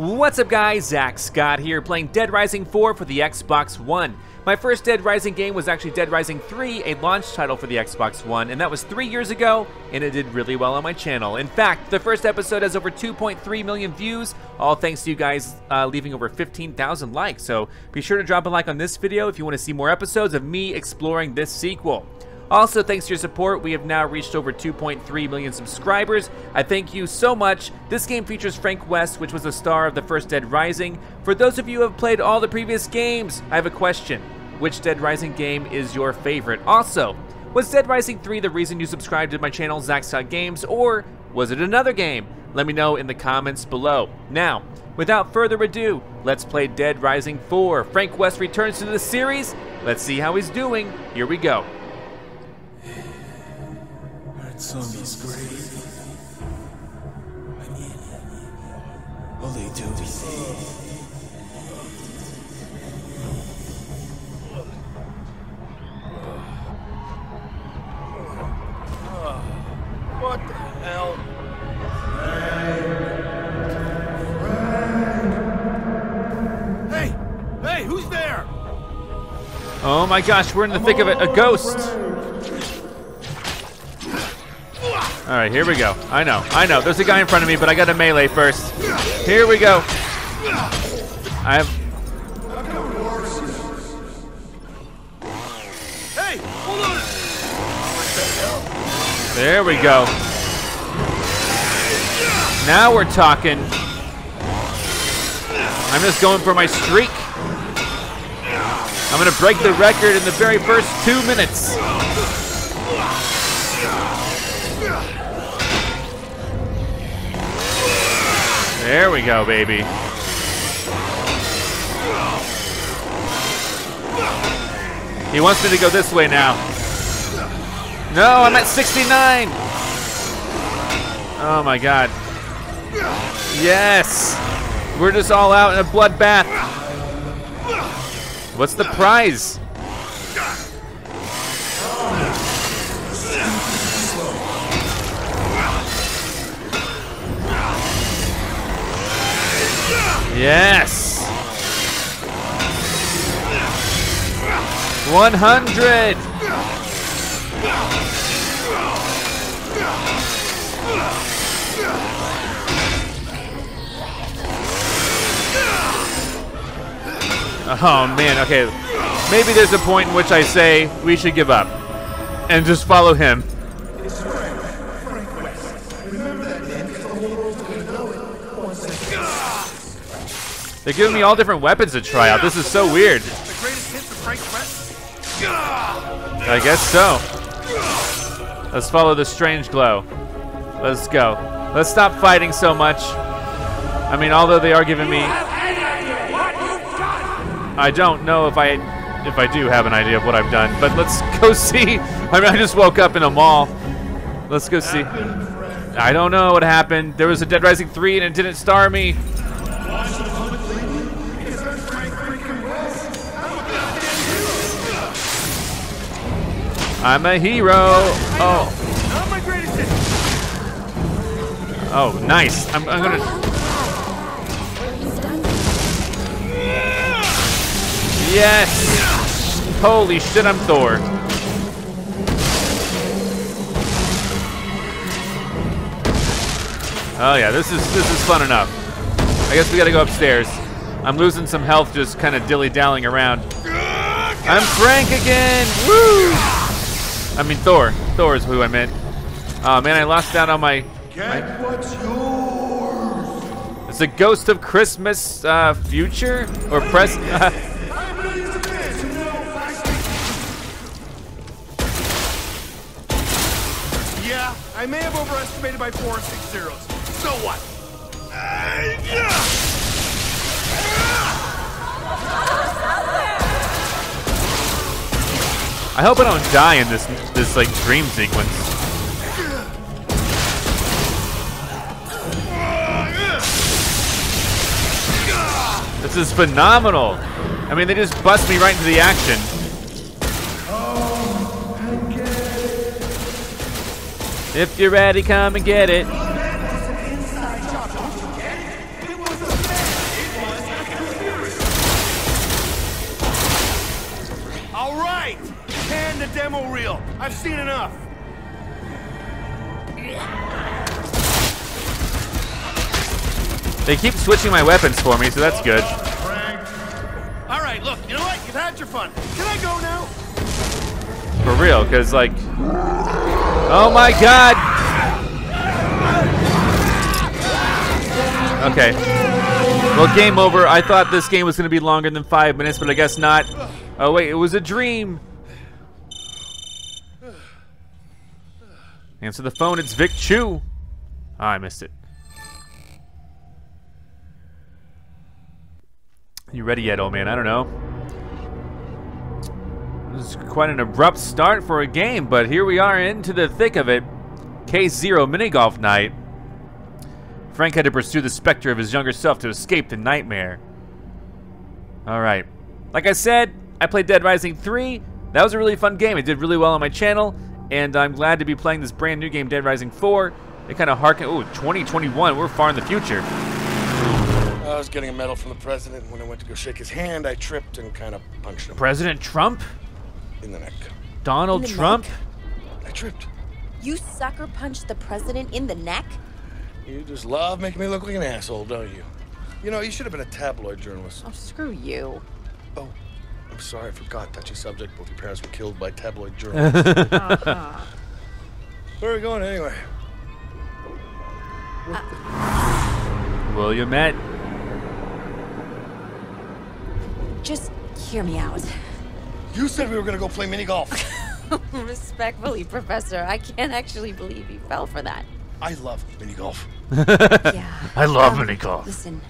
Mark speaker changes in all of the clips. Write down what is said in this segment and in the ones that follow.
Speaker 1: What's up guys, Zack Scott here playing Dead Rising 4 for the Xbox One. My first Dead Rising game was actually Dead Rising 3, a launch title for the Xbox One, and that was three years ago, and it did really well on my channel. In fact, the first episode has over 2.3 million views, all thanks to you guys uh, leaving over 15,000 likes, so be sure to drop a like on this video if you want to see more episodes of me exploring this sequel. Also, thanks to your support, we have now reached over 2.3 million subscribers. I thank you so much. This game features Frank West, which was the star of the first Dead Rising. For those of you who have played all the previous games, I have a question. Which Dead Rising game is your favorite? Also, was Dead Rising 3 the reason you subscribed to my channel, Scott Games, or was it another game? Let me know in the comments below. Now, without further ado, let's play Dead Rising 4. Frank West returns to the series. Let's see how he's doing. Here we go.
Speaker 2: Zombies great. All they do is
Speaker 3: What the hell? Hey! Hey, who's there?
Speaker 1: Oh my gosh, we're in the thick of it. A ghost. All right, here we go. I know, I know. There's a guy in front of me, but I got a melee first. Here we go. I have.
Speaker 3: Hey, hold on!
Speaker 1: There we go. Now we're talking. I'm just going for my streak. I'm gonna break the record in the very first two minutes. There we go, baby. He wants me to go this way now. No, I'm at 69. Oh my god. Yes. We're just all out in a bloodbath. What's the prize? Yes. 100. Oh man, okay. Maybe there's a point in which I say we should give up and just follow him. They're giving me all different weapons to try out. This is so weird. I guess so. Let's follow the strange glow. Let's go. Let's stop fighting so much. I mean, although they are giving me... I don't know if I if I do have an idea of what I've done, but let's go see. I mean, I just woke up in a mall. Let's go see. I don't know what happened. There was a Dead Rising 3 and it didn't star me. I'm a hero. Oh, oh, nice. I'm, I'm gonna. Yes. Holy shit, I'm Thor. Oh yeah, this is this is fun enough. I guess we gotta go upstairs. I'm losing some health just kind of dilly-dallying around. I'm Frank again! Woo! I mean Thor. Thor is who I meant. Oh man, I lost out on my.
Speaker 2: Get what's yours.
Speaker 1: It's the ghost of Christmas uh, future or present.
Speaker 3: Yeah, I may have overestimated by four or six zeros. So what? Uh, yeah.
Speaker 1: I hope I don't die in this this like dream sequence. This is phenomenal. I mean, they just bust me right into the action. If you're ready, come and get it.
Speaker 3: I've seen enough.
Speaker 1: They keep switching my weapons for me, so that's good.
Speaker 3: All right, look, you know what? You've had your fun. Can I go now?
Speaker 1: For real, because, like... Oh my god! Okay. Well, game over. I thought this game was going to be longer than five minutes, but I guess not. Oh, wait, it was a dream. Answer the phone, it's Vic Chu. Oh, I missed it. You ready yet, old man? I don't know. This is quite an abrupt start for a game, but here we are into the thick of it. Case Zero mini golf night. Frank had to pursue the specter of his younger self to escape the nightmare. Alright. Like I said, I played Dead Rising 3. That was a really fun game. It did really well on my channel, and I'm glad to be playing this brand new game, Dead Rising 4. It kind of harken. Oh, 2021. We're far in the future.
Speaker 4: I was getting a medal from the president. When I went to go shake his hand, I tripped and kind of punched him
Speaker 1: President Trump?
Speaker 4: in the neck.
Speaker 1: Donald
Speaker 5: the
Speaker 1: Trump?
Speaker 5: neck?
Speaker 4: I tripped.
Speaker 5: You sucker punched the president in the neck?
Speaker 4: You just love making me look like an asshole, don't you? You know, you should have been a tabloid journalist.
Speaker 5: Oh, screw you.
Speaker 4: Oh, I'm sorry, I forgot. Touchy subject. Both your parents were killed by tabloid journalists.
Speaker 5: Uh-huh.
Speaker 4: Where are we going anyway?
Speaker 1: Willamette.
Speaker 5: Just hear me out.
Speaker 4: You said we were gonna go play mini golf.
Speaker 5: Respectfully, Professor, I can't actually believe you fell for that.
Speaker 4: I love mini golf.
Speaker 5: Yeah.
Speaker 1: I love
Speaker 5: Um,
Speaker 1: mini golf.
Speaker 5: Listen,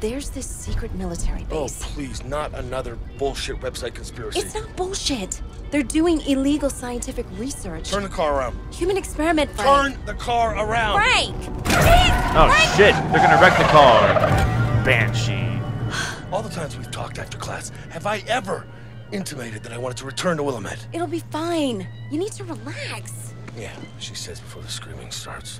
Speaker 5: there's this secret military
Speaker 4: oh,
Speaker 5: base.
Speaker 4: Oh, please, not another bullshit website conspiracy.
Speaker 5: It's not bullshit. They're doing illegal scientific research.
Speaker 4: Turn the car around.
Speaker 5: Human experiment, Frank.
Speaker 4: Turn the car around.
Speaker 5: Frank!
Speaker 1: Oh shit, they're gonna wreck the car. Banshee.
Speaker 4: All the times we've talked after class, have I ever intimated that I wanted to return to Willamette?
Speaker 5: It'll be fine. You need to relax.
Speaker 4: Yeah, she says before the screaming starts.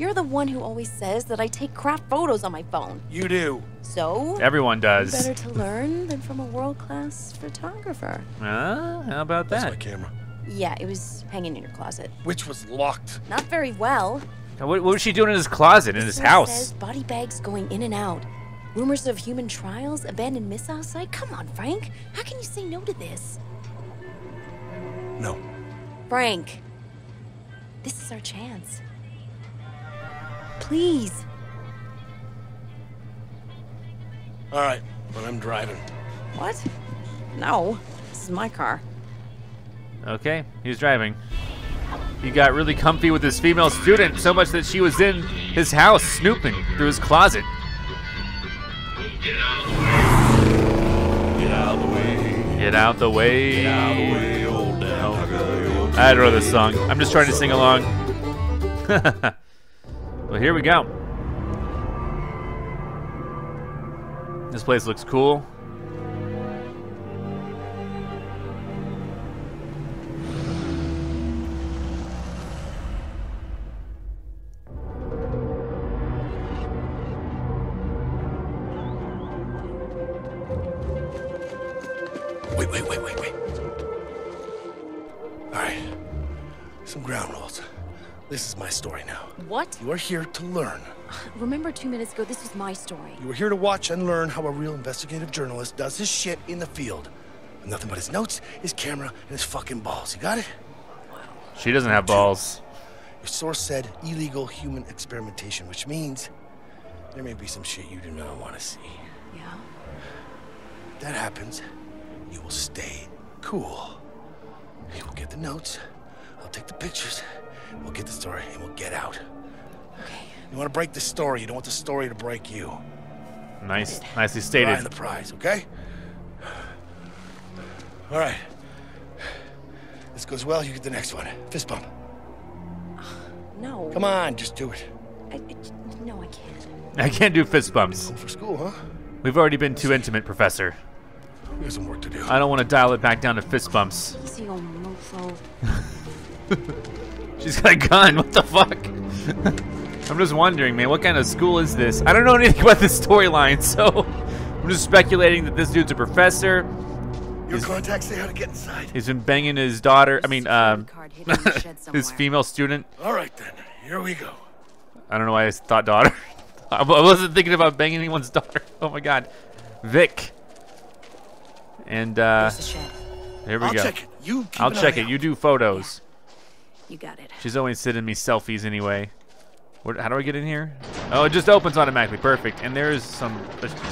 Speaker 5: You're the one who always says that I take crap photos on my phone.
Speaker 4: You do.
Speaker 5: So,
Speaker 1: Everyone does.
Speaker 5: better to learn than from a world-class photographer.
Speaker 1: Uh, how about that?
Speaker 4: That's
Speaker 1: that?
Speaker 4: my camera.
Speaker 5: Yeah, it was hanging in your closet.
Speaker 4: Which was locked.
Speaker 5: Not very well.
Speaker 1: What, what was she doing in his closet, in his
Speaker 5: Source
Speaker 1: house?
Speaker 5: Says body bags going in and out. Rumors of human trials, abandoned missile site. Come on, Frank. How can you say no to this?
Speaker 4: No.
Speaker 5: Frank, this is our chance. Please.
Speaker 4: All right, but I'm driving.
Speaker 5: What? No. This is my car.
Speaker 1: Okay, he's driving. He got really comfy with his female student, so much that she was in his house snooping through his closet.
Speaker 2: Get out of the way.
Speaker 1: Get out the way.
Speaker 2: Get out of the way, old damn.
Speaker 1: I don't know this song. I'm just trying to sing along. well, here we go. This place looks cool.
Speaker 5: What?
Speaker 4: You are here to learn.
Speaker 5: Remember two minutes ago, this was my story.
Speaker 4: You are here to watch and learn how a real investigative journalist does his shit in the field. With nothing but his notes, his camera, and his fucking balls. You got it?
Speaker 1: She doesn't have balls.
Speaker 4: Your source said illegal human experimentation, which means there may be some shit you do not want to see.
Speaker 5: Yeah.
Speaker 4: If that happens, you will stay cool. You will get the notes, I'll take the pictures, we'll get the story, and we'll get out.
Speaker 5: Okay.
Speaker 4: You want to break the story, you don't want the story to break you.
Speaker 1: Nice, nicely
Speaker 4: Eye
Speaker 1: stated.
Speaker 4: on the prize, okay? All right. This goes well, you get the next one. Fist bump.
Speaker 5: No.
Speaker 4: Come on, just do it.
Speaker 5: I, I- no, I can't.
Speaker 1: I can't do fist bumps.
Speaker 4: Go for school, huh?
Speaker 1: We've already been too intimate, Professor.
Speaker 4: We got some work to do.
Speaker 1: I don't want to dial it back down to fist bumps.
Speaker 5: Easy, old mofo.
Speaker 1: She's got a gun. What the fuck? I'm just wondering, man, what kind of school is this? I don't know anything about this storyline, so I'm just speculating that this dude's a professor
Speaker 3: Your contacts say how to get inside.
Speaker 1: He's been banging his daughter. I mean, um,
Speaker 5: card hidden in the shed
Speaker 1: his female student.
Speaker 3: All right then, here we go.
Speaker 1: I don't know why I thought daughter. I wasn't thinking about banging anyone's daughter. Oh my god. Vic. And uh,
Speaker 5: There's the shed.
Speaker 1: here we
Speaker 3: I'll
Speaker 1: go.
Speaker 3: check it. You
Speaker 1: I'll check it.
Speaker 3: out.
Speaker 1: You do photos.
Speaker 5: You got it.
Speaker 1: She's always sending me selfies anyway. What, how do I get in here? Oh, it just opens automatically. Perfect. And there's some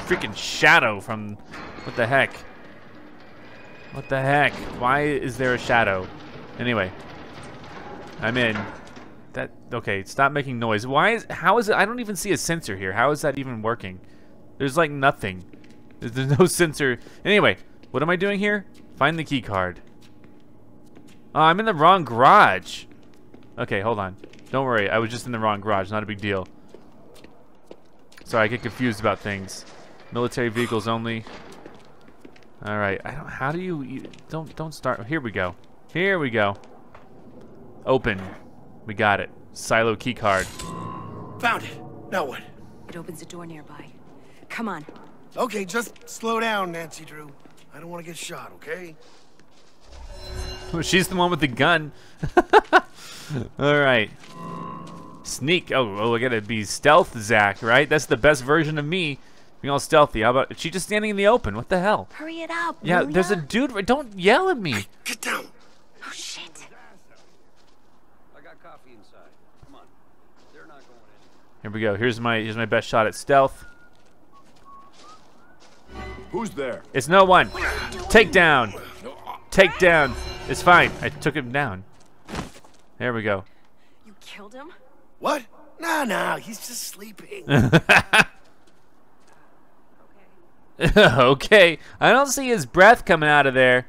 Speaker 1: freaking shadow from. What the heck? What the heck? Why is there a shadow? Anyway, I'm in. That okay? Stop making noise. Why is? How is it? I don't even see a sensor here. How is that even working? There's like nothing. There's, there's no sensor. Anyway, what am I doing here? Find the key card. Oh, I'm in the wrong garage. Okay, hold on. Don't worry, I was just in the wrong garage. Not a big deal. Sorry, I get confused about things. Military vehicles only. All right. I don't. How do you? you don't don't start. Here we go. Here we go. Open. We got it. Silo key card.
Speaker 3: Found it. Now what?
Speaker 5: It opens a door nearby. Come on.
Speaker 3: Okay, just slow down, Nancy Drew. I don't want to get shot, okay?
Speaker 1: Well, She's the one with the gun. All right. Sneak. Oh, oh, I gotta be stealth, Zack. Right? That's the best version of me. Being all stealthy. How about? She just standing in the open. What the hell?
Speaker 5: Hurry it up.
Speaker 1: Yeah,
Speaker 5: will
Speaker 1: there's a
Speaker 5: ya?
Speaker 1: dude. Don't yell at me.
Speaker 3: Get down.
Speaker 5: Oh shit.
Speaker 2: I got coffee inside. Come on. They're not going in.
Speaker 1: Here we go. Here's my here's my best shot at stealth.
Speaker 2: Who's there?
Speaker 1: It's no one. Take down. Uh, Take down. It's fine. I took him down. There we go.
Speaker 5: You killed him?
Speaker 3: What? Nah, nah, he's just sleeping.
Speaker 1: okay. I don't see his breath coming out of there.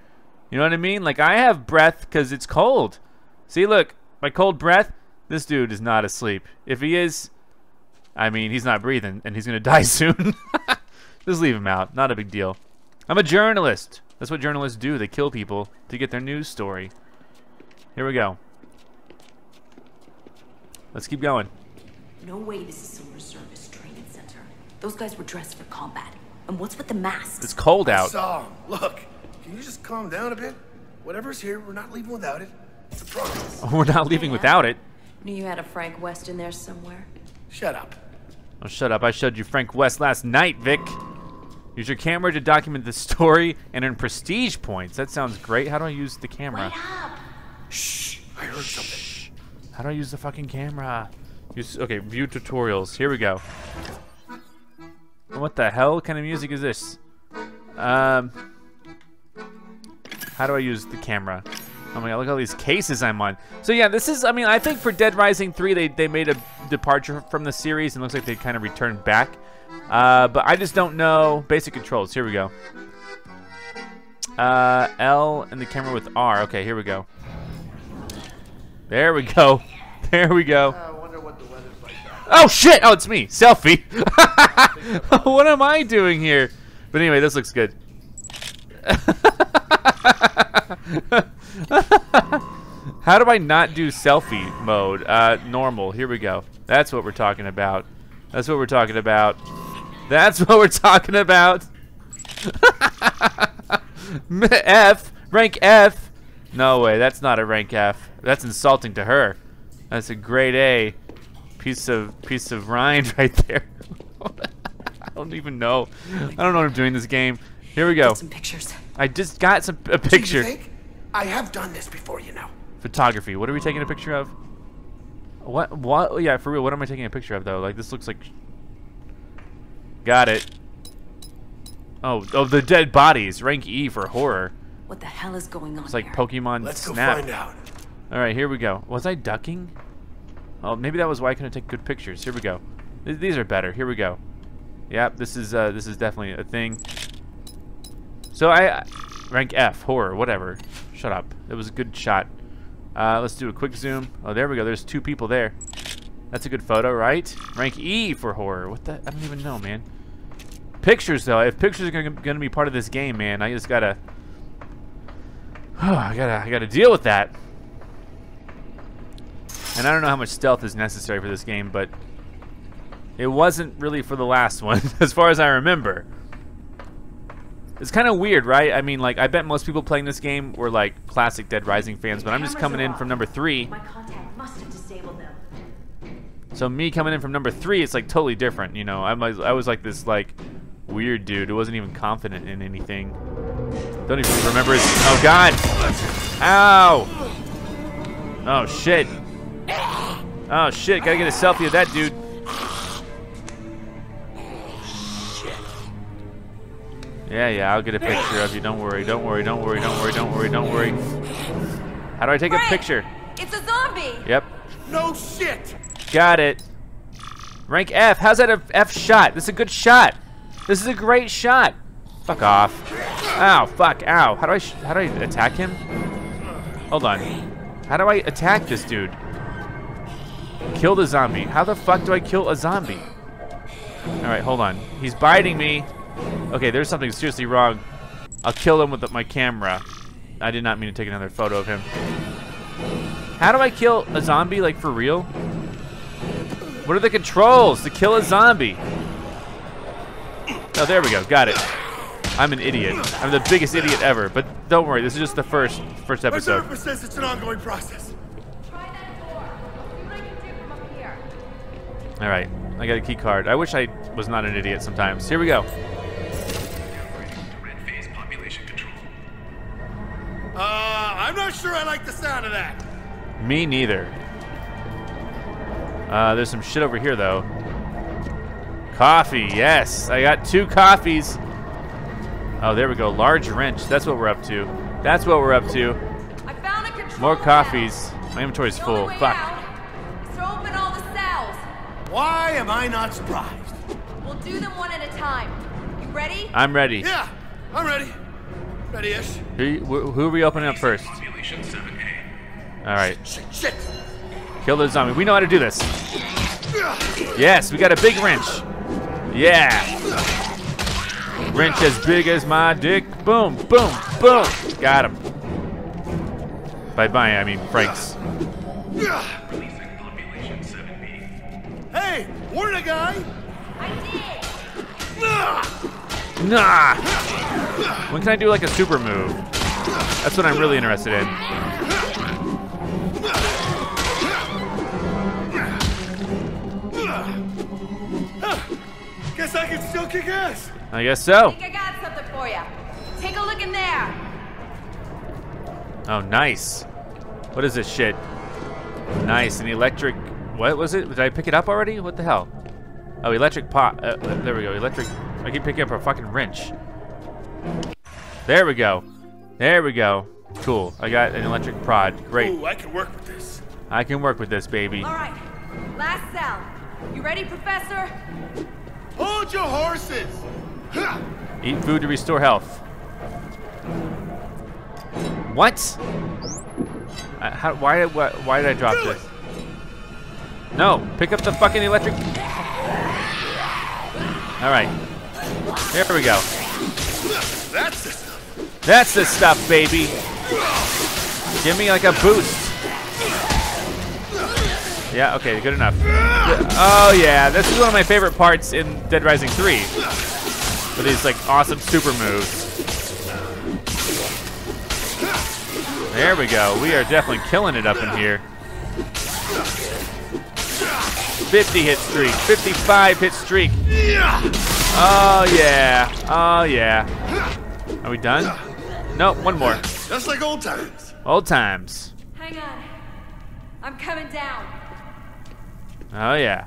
Speaker 1: You know what I mean? Like I have breath because it's cold. See, look, my cold breath. This dude is not asleep. If he is, I mean, he's not breathing, and he's gonna die soon. Just leave him out. Not a big deal. I'm a journalist. That's what journalists do. They kill people to get their news story. Here we go. Let's keep going.
Speaker 5: No way this is some reservist training center. Those guys were dressed for combat. And what's with the masks?
Speaker 1: It's cold out.
Speaker 3: So, look, can you just calm down a bit? Whatever's here, we're not leaving without it. It's a promise.
Speaker 1: We're not leaving without it.
Speaker 5: Knew you had a Frank West in there somewhere.
Speaker 3: Shut up.
Speaker 1: Oh, shut up. I showed you Frank West last night, Vic. Use your camera to document the story and earn prestige points. That sounds great. How do I use the camera?
Speaker 3: Shh, I heard something.
Speaker 1: How do I use the fucking camera? Use, okay, view tutorials. Here we go. What the hell kind of music is this? Um, how do I use the camera? Oh my god, look at all these cases I'm on. So yeah, this is, I mean, I think for Dead Rising 3, they, they made a departure from the series and looks like they kind of returned back. Uh, but I just don't know. Basic controls, here we go. Uh, L and the camera with R. Okay, here we go. There we go. There we go. Oh shit! Oh, it's me. Selfie. what am I doing here? But anyway, this looks good. How do I not do selfie mode? Uh, normal. Here we go. That's what we're talking about. That's what we're talking about. That's what we're talking about. F. Rank F. No way. That's not a rank F. That's insulting to her. That's a grade A. Piece of piece of rind right there. I don't even know. I don't know what I'm doing this game. Here we go.
Speaker 5: Get some pictures.
Speaker 1: I just got some a
Speaker 3: Gee, you
Speaker 1: picture.
Speaker 3: think? I have done this before, you know.
Speaker 1: Photography. What are we taking a picture of? What? What? Yeah, for real. What am I taking a picture of though? Like this looks like. Got it. Oh, oh, the dead bodies. Rank E for horror.
Speaker 5: What the hell is going on
Speaker 1: It's like
Speaker 5: here?
Speaker 1: Pokemon
Speaker 3: Let's go
Speaker 1: Snap.
Speaker 3: find out.
Speaker 1: All right, here we go. Was I ducking? Oh, maybe that was why I couldn't take good pictures. Here we go. Th- These are better. Here we go. Yep, this is uh, this is definitely a thing. So I rank F horror whatever. Shut up. It was a good shot. Uh, let's do a quick zoom. Oh, there we go. There's two people there. That's a good photo, right? Rank E for horror. What the? I don't even know, man. Pictures though. If pictures are gonna, gonna be part of this game, man, I just gotta. I gotta I gotta deal with that. And I don't know how much stealth is necessary for this game, but it wasn't really for the last one, as far as I remember. It's kind of weird, right? I mean, like, I bet most people playing this game were like classic Dead Rising fans, but I'm just coming in from number three.
Speaker 6: My contact must have disabled them.
Speaker 1: So me coming in from number three, it's like totally different. You know, I'm I was like this like weird dude It wasn't even confident in anything. Don't even remember his. Oh God! Ow! Oh shit! Oh shit! Gotta get a selfie of that dude. Yeah, yeah, I'll get a picture of you. Don't worry, don't worry, don't worry, don't worry, don't worry, don't worry. How do I take a picture?
Speaker 6: It's a zombie!
Speaker 1: Yep,
Speaker 4: No shit!
Speaker 1: Got it. Rank F. How's that a F shot? This is a good shot. This is a great shot. Fuck off. Ow, fuck, ow. How do I, how do I attack him? Hold on. How do I attack this dude? Kill the zombie. How the fuck do I kill a zombie? All right, hold on. He's biting me. Okay, there's something seriously wrong. I'll kill him with my camera. I did not mean to take another photo of him. How do I kill a zombie, like for real? What are the controls to kill a zombie? Oh, there we go. Got it. I'm an idiot. I'm the biggest idiot ever. But don't worry, this is just the first first episode.
Speaker 4: therapist says it's an ongoing process.
Speaker 6: Try that door. See what I can do from up here.
Speaker 1: All right, I got a key card. I wish I was not an idiot sometimes. Here we go.
Speaker 7: Red phase population control.
Speaker 4: Uh, I'm not sure I like the sound of that.
Speaker 1: Me neither. Uh, there's some shit over here though. Coffee, yes. I got two coffees. Oh, there we go. Large wrench. That's what we're up to. That's what we're up to.
Speaker 6: I found a
Speaker 1: More
Speaker 6: panel.
Speaker 1: coffees. My inventory's
Speaker 6: The
Speaker 1: full. Fuck.
Speaker 6: out is to open all the cells.
Speaker 4: Why am I not surprised?
Speaker 6: We'll do them one at a time. You ready?
Speaker 1: I'm ready.
Speaker 4: Yeah, I'm ready. Ready-ish.
Speaker 1: Who, wh- who are we opening up first?
Speaker 7: Population 7A.
Speaker 1: All right.
Speaker 4: Shit, shit.
Speaker 1: Kill the zombie. We know how to do this. Yes, we got a big wrench. Yeah. Wrench as big as my dick. Boom, boom, boom. Got him. By bye, I mean Frank's.
Speaker 7: Releasing population 7B.
Speaker 4: Hey, warn a guy.
Speaker 6: I did.
Speaker 1: Nah. When can I do like a super move? That's what I'm really interested in.
Speaker 4: Guess I can still kick ass.
Speaker 1: I guess so.
Speaker 6: I think I got something for you. Take a look in there.
Speaker 1: Oh, nice. What is this shit? Nice. An electric. What was it? Did I pick it up already? What the hell? Oh, electric pot. Uh, uh, there we go. Electric. I keep picking up a fucking wrench. There we go. There we go. Cool. I got an electric prod. Great.
Speaker 4: Ooh, I can work with this.
Speaker 1: I can work with this, baby.
Speaker 6: All right. Last cell. You ready, Professor?
Speaker 4: Hold your horses.
Speaker 1: Eat food to restore health. What? Uh, how, why, why, why did I drop this? No, pick up the fucking electric. All right, here we go.
Speaker 4: That's the stuff.
Speaker 1: That's the stuff, baby. Give me like a boost. Yeah, okay, good enough. Oh yeah, this is one of my favorite parts in Dead Rising 3. With these like awesome super moves. There we go. We are definitely killing it up in here. 50 hit streak, 55 hit streak. Oh yeah, oh yeah. Are we done? Nope, one more.
Speaker 4: Just like old times.
Speaker 1: Old times.
Speaker 6: Hang on. I'm coming down.
Speaker 1: Oh yeah.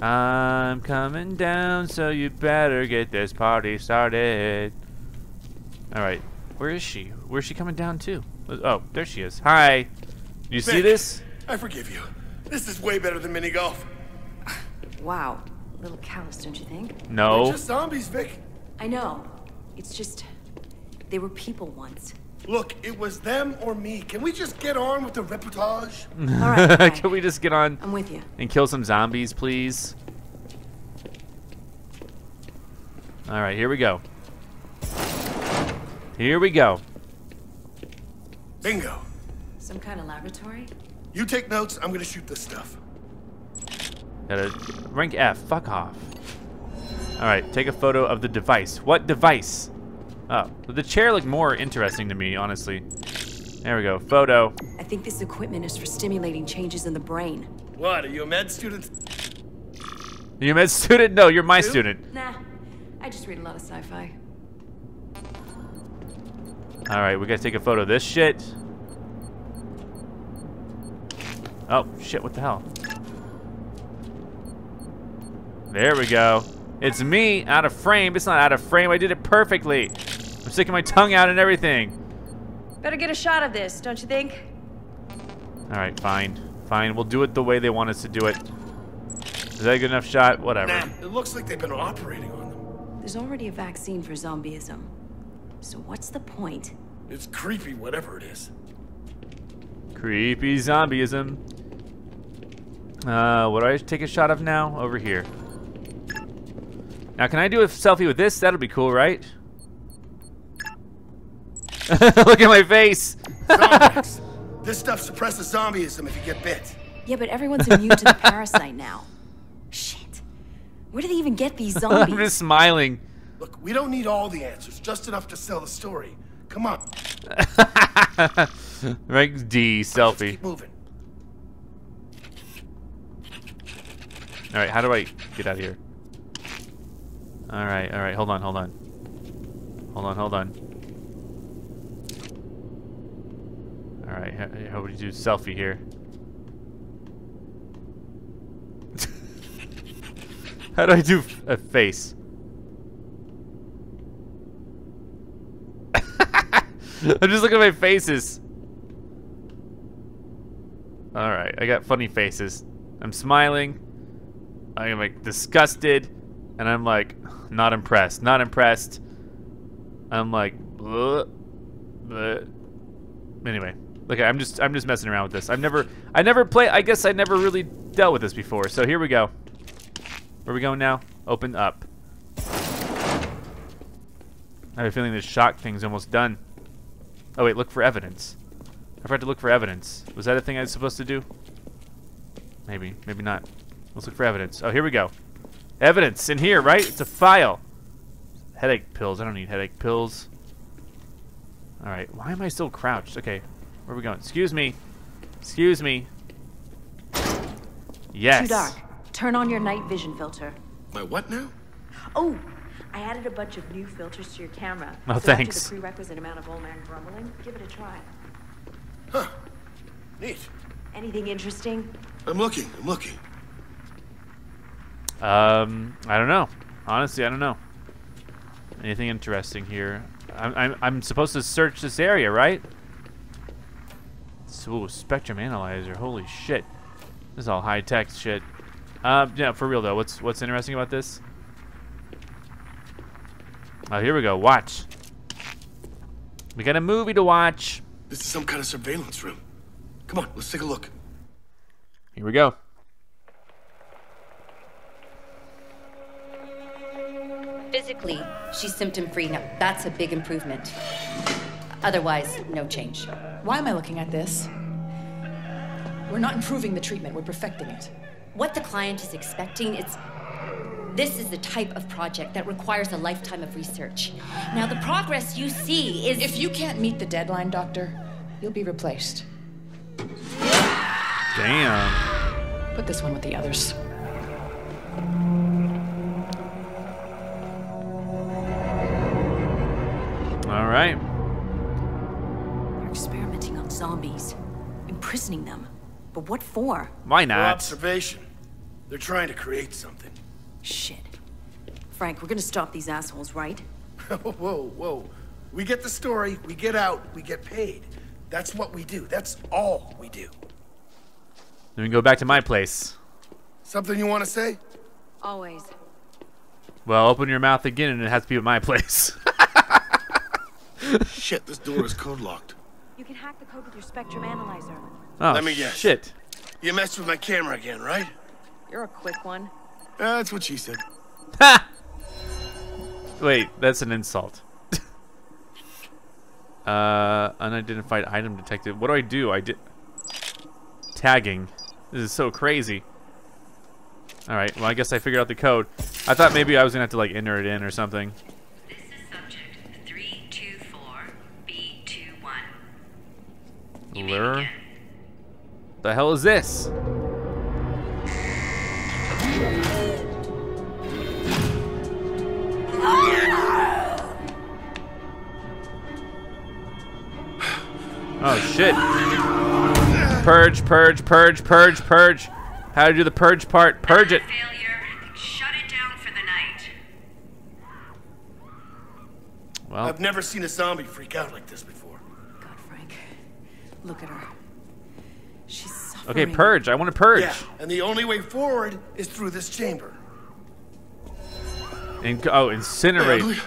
Speaker 1: I'm coming down, so you better get this party started. All right, where is she? Where's she coming down to? Oh, there she is. Hi. You see this?
Speaker 4: I forgive you. This is way better than mini golf.
Speaker 5: Wow. A little callous, don't you think?
Speaker 4: They're
Speaker 1: No.
Speaker 4: just zombies, Vic.
Speaker 5: I know. It's just. They were people once.
Speaker 4: Look, it was them or me. Can we just get on with the reportage?
Speaker 5: All right. fine.
Speaker 1: Can we just get on
Speaker 5: I'm with you.
Speaker 1: and kill some zombies, please? All right, here we go. Here we go.
Speaker 4: Bingo.
Speaker 5: Some kind of laboratory?
Speaker 4: You take notes. I'm gonna shoot this stuff.
Speaker 1: Got a rank F. Fuck off. All right, take a photo of the device. What device? Oh, the chair looked more interesting to me, honestly. There we go. Photo.
Speaker 5: I think this equipment is for stimulating changes in the brain.
Speaker 4: What, are you a med student?
Speaker 1: you a med student? No, you're my student.
Speaker 5: Nah, I just read a lot of sci-fi.
Speaker 1: All right, we gotta take a photo of this shit. Oh, shit, what the hell? There we go. It's me, out of frame. It's not out of frame, I did it perfectly. I'm sticking my tongue out and everything.
Speaker 8: Better get a shot of this, don't you think?
Speaker 1: All right, fine. Fine, we'll do it the way they want us to do it. Is that a good enough shot? Whatever.
Speaker 4: Nah, it looks like they've been operating on them.
Speaker 5: There's already a vaccine for zombieism. So what's the point?
Speaker 4: It's creepy, whatever it is.
Speaker 1: Creepy zombieism. Uh, what do I take a shot of now? Over here. Now, can I do a selfie with this? That'll be cool, right? Look at my face.
Speaker 4: Zombies. this stuff suppresses zombieism if you get bit.
Speaker 5: Yeah, but everyone's immune to the parasite now. Shit. Where do they even get these zombies?
Speaker 1: I'm
Speaker 5: zombies?
Speaker 1: just smiling.
Speaker 4: Look, we don't need all the answers, just enough to sell the story. Come on,
Speaker 1: Rank D
Speaker 4: let's
Speaker 1: selfie.
Speaker 4: keep moving.
Speaker 1: All right, how do I get out of here? All right, all right, hold on, hold on. Hold on, hold on. All right, how, would you do selfie here? how do I do a face? I'm just looking at my faces. All right, I got funny faces. I'm smiling. I'm like disgusted, and I'm like not impressed. Not impressed. I'm like, bleh. anyway. Look, I'm just I'm just messing around with this. I've never I never play. I guess I never really dealt with this before. So here we go. Where we going now? Open up. I have a feeling this shock thing's almost done. Oh wait, look for evidence. I forgot to look for evidence. Was that a thing I was supposed to do? Maybe, maybe not. Let's look for evidence. Oh, here we go. Evidence in here, right? It's a file. Headache pills. I don't need headache pills. All right. Why am I still crouched? Okay. Where are we going? Excuse me. Excuse me. Yes.
Speaker 5: Too dark. Turn on your night vision filter.
Speaker 4: My what now?
Speaker 5: Oh, I added a bunch of new filters to your camera.
Speaker 1: Oh,
Speaker 5: so
Speaker 1: thanks.
Speaker 5: After the prerequisite amount of old man grumbling, give it a try.
Speaker 4: Huh. Neat.
Speaker 5: Anything interesting?
Speaker 4: I'm looking, I'm looking.
Speaker 1: Um, I don't know. Honestly, I don't know. Anything interesting here? I'm, I'm, I'm supposed to search this area, right? So, spectrum analyzer. Holy shit. This is all high tech shit. Uh, yeah, for real though. What's what's interesting about this? Oh, here we go. Watch. We got a movie to watch.
Speaker 4: This is some kind of surveillance room. Come on, let's take a look.
Speaker 1: Here we go.
Speaker 9: Physically, she's symptom free. Now, that's a big improvement. Otherwise, no change.
Speaker 10: Why am I looking at this? We're not improving the treatment, we're perfecting it.
Speaker 9: What the client is expecting is this is the type of project that requires a lifetime of research. Now, the progress you see is.
Speaker 10: If you can't meet the deadline, Doctor, you'll be replaced.
Speaker 1: Damn.
Speaker 10: Put this one with the others.
Speaker 1: All right.
Speaker 5: You're experimenting on zombies, imprisoning them. But what for?
Speaker 1: Why
Speaker 4: For
Speaker 1: not?
Speaker 4: observation. They're trying to create something.
Speaker 5: Shit. Frank, we're gonna stop these assholes, right?
Speaker 4: whoa, whoa, whoa. We get the story, we get out, we get paid. That's what we do. That's all we do.
Speaker 1: Then we go back to my place.
Speaker 4: Something you want to say?
Speaker 5: Always.
Speaker 1: Well, open your mouth again, and it has to be at my place.
Speaker 4: Shit, this door is code locked.
Speaker 5: You can hack the code with your spectrum analyzer.
Speaker 1: oh
Speaker 4: Let me guess.
Speaker 1: shit.
Speaker 4: You messed with my camera again, right?
Speaker 5: You're a quick one.
Speaker 4: Uh, that's what she said.
Speaker 1: Ha! Wait, that's an insult. uh, unidentified item detected. What do I do? I did tagging. This is so crazy. All right. Well, I guess I figured out the code. I thought maybe I was gonna have to like enter it in or something. Blur. The hell is this? Oh shit. Purge, purge, purge, purge, purge. How to do the purge part? Purge it.
Speaker 11: Shut it down for the night.
Speaker 1: Well,
Speaker 4: I've never seen a zombie freak out like this before.
Speaker 5: God, Frank. Look at her. She's suffering.
Speaker 1: okay, purge. I want to purge.
Speaker 4: Yeah, and the only way forward is through this chamber.
Speaker 1: And oh,
Speaker 4: Ugly.
Speaker 1: incinerate.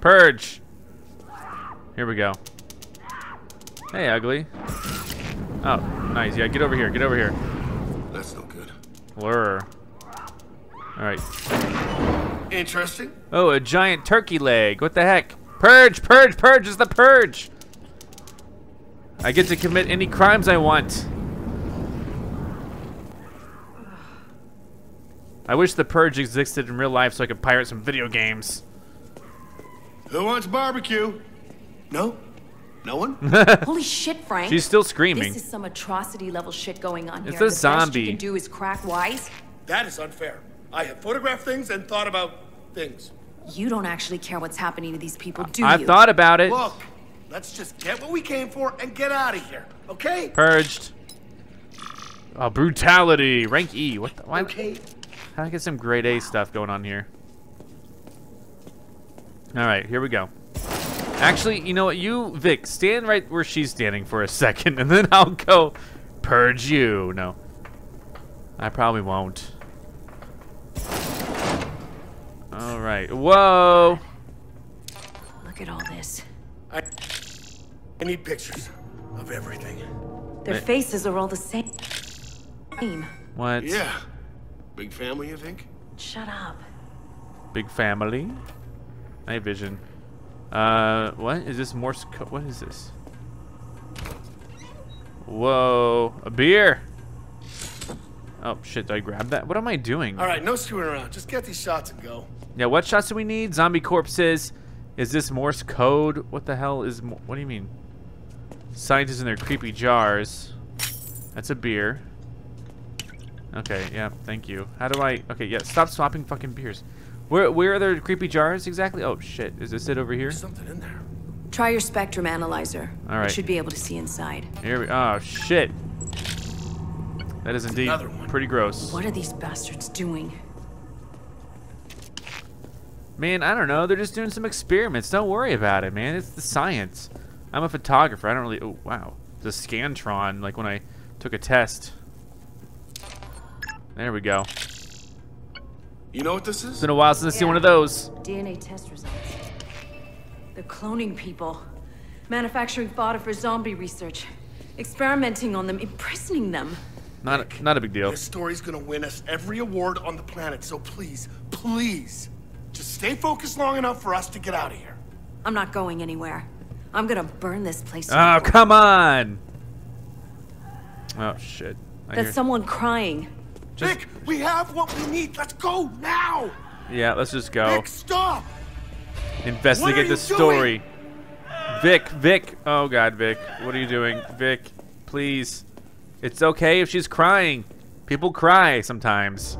Speaker 1: Purge. Here we go. Hey, ugly. Oh, nice. Yeah, get over here. Get over here.
Speaker 4: That's no good.
Speaker 1: Lure. All right.
Speaker 4: Interesting.
Speaker 1: Oh, a giant turkey leg. What the heck? Purge, purge, purge is the purge. I get to commit any crimes I want. I wish the purge existed in real life so I could pirate some video games.
Speaker 4: Who wants barbecue? No? No one?
Speaker 5: Holy shit, Frank.
Speaker 1: She's still screaming.
Speaker 5: This is some atrocity level shit going on
Speaker 1: It's
Speaker 5: here.
Speaker 1: a
Speaker 5: the best
Speaker 1: zombie.
Speaker 5: you can do is crack wise.
Speaker 4: that is unfair. I have photographed things and thought about things.
Speaker 5: You don't actually care what's happening to these people, do you?
Speaker 1: I've
Speaker 5: you?
Speaker 1: thought about it.
Speaker 4: Look, let's just get what we came for and get out of here, okay?
Speaker 1: Purged. Oh, brutality. Rank E. What the? Why?
Speaker 4: Okay.
Speaker 1: How I get some grade A stuff going on here? All right, here we go. Actually, you know what? You, Vic, stand right where she's standing for a second, and then I'll go purge you. No, I probably won't. All right. Whoa.
Speaker 5: Look at all this.
Speaker 4: I, I need pictures of everything.
Speaker 5: Their
Speaker 1: Hey.
Speaker 5: faces are all the same.
Speaker 1: What?
Speaker 4: Yeah. Big family, you think?
Speaker 5: Shut up.
Speaker 1: Big family. Night vision. Uh, what is this Morse code? What is this? Whoa, a beer. Oh shit! Did I grab that? What am I doing?
Speaker 4: All right, no screwing around. Just get these shots and go.
Speaker 1: Yeah, what shots do we need? Zombie corpses. Is this Morse code? What the hell is? What do you mean? Scientists in their creepy jars. That's a beer. Okay, yeah, thank you. How do I? Okay, yeah, stop swapping fucking beers. Where where are their creepy jars exactly? Oh shit, is this it over here?
Speaker 4: There's something in there.
Speaker 5: Try your spectrum analyzer.
Speaker 1: All right.
Speaker 5: You should be able to see inside.
Speaker 1: Here we. Oh shit. That is indeed pretty gross.
Speaker 5: What are these bastards doing?
Speaker 1: Man, I don't know. They're just doing some experiments. Don't worry about it, man. It's the science. I'm a photographer. I don't really. Oh wow, the Scantron. Like when I took a test. There we go.
Speaker 4: You know what this is?
Speaker 1: It's been a while since I've seen one of those.
Speaker 5: DNA test results. They're cloning people, manufacturing fodder for zombie research, experimenting on them, imprisoning them.
Speaker 1: Not not a big deal.
Speaker 4: This story's gonna win us every award on the planet, so please, please, just stay focused long enough for us to get out of here.
Speaker 5: I'm not going anywhere. I'm gonna burn this place. to
Speaker 1: Oh
Speaker 5: ground.
Speaker 1: come on. Oh shit. I hear-
Speaker 5: That's someone crying.
Speaker 1: Just-
Speaker 4: Vic, we have what we need. Let's go now.
Speaker 1: yeah, let's just go.
Speaker 4: Vic, stop.
Speaker 1: Investigate the
Speaker 4: you
Speaker 1: story. Vic, Vic. Oh God, Vic. What are you doing? Vic, please. It's okay if she's crying. People cry sometimes.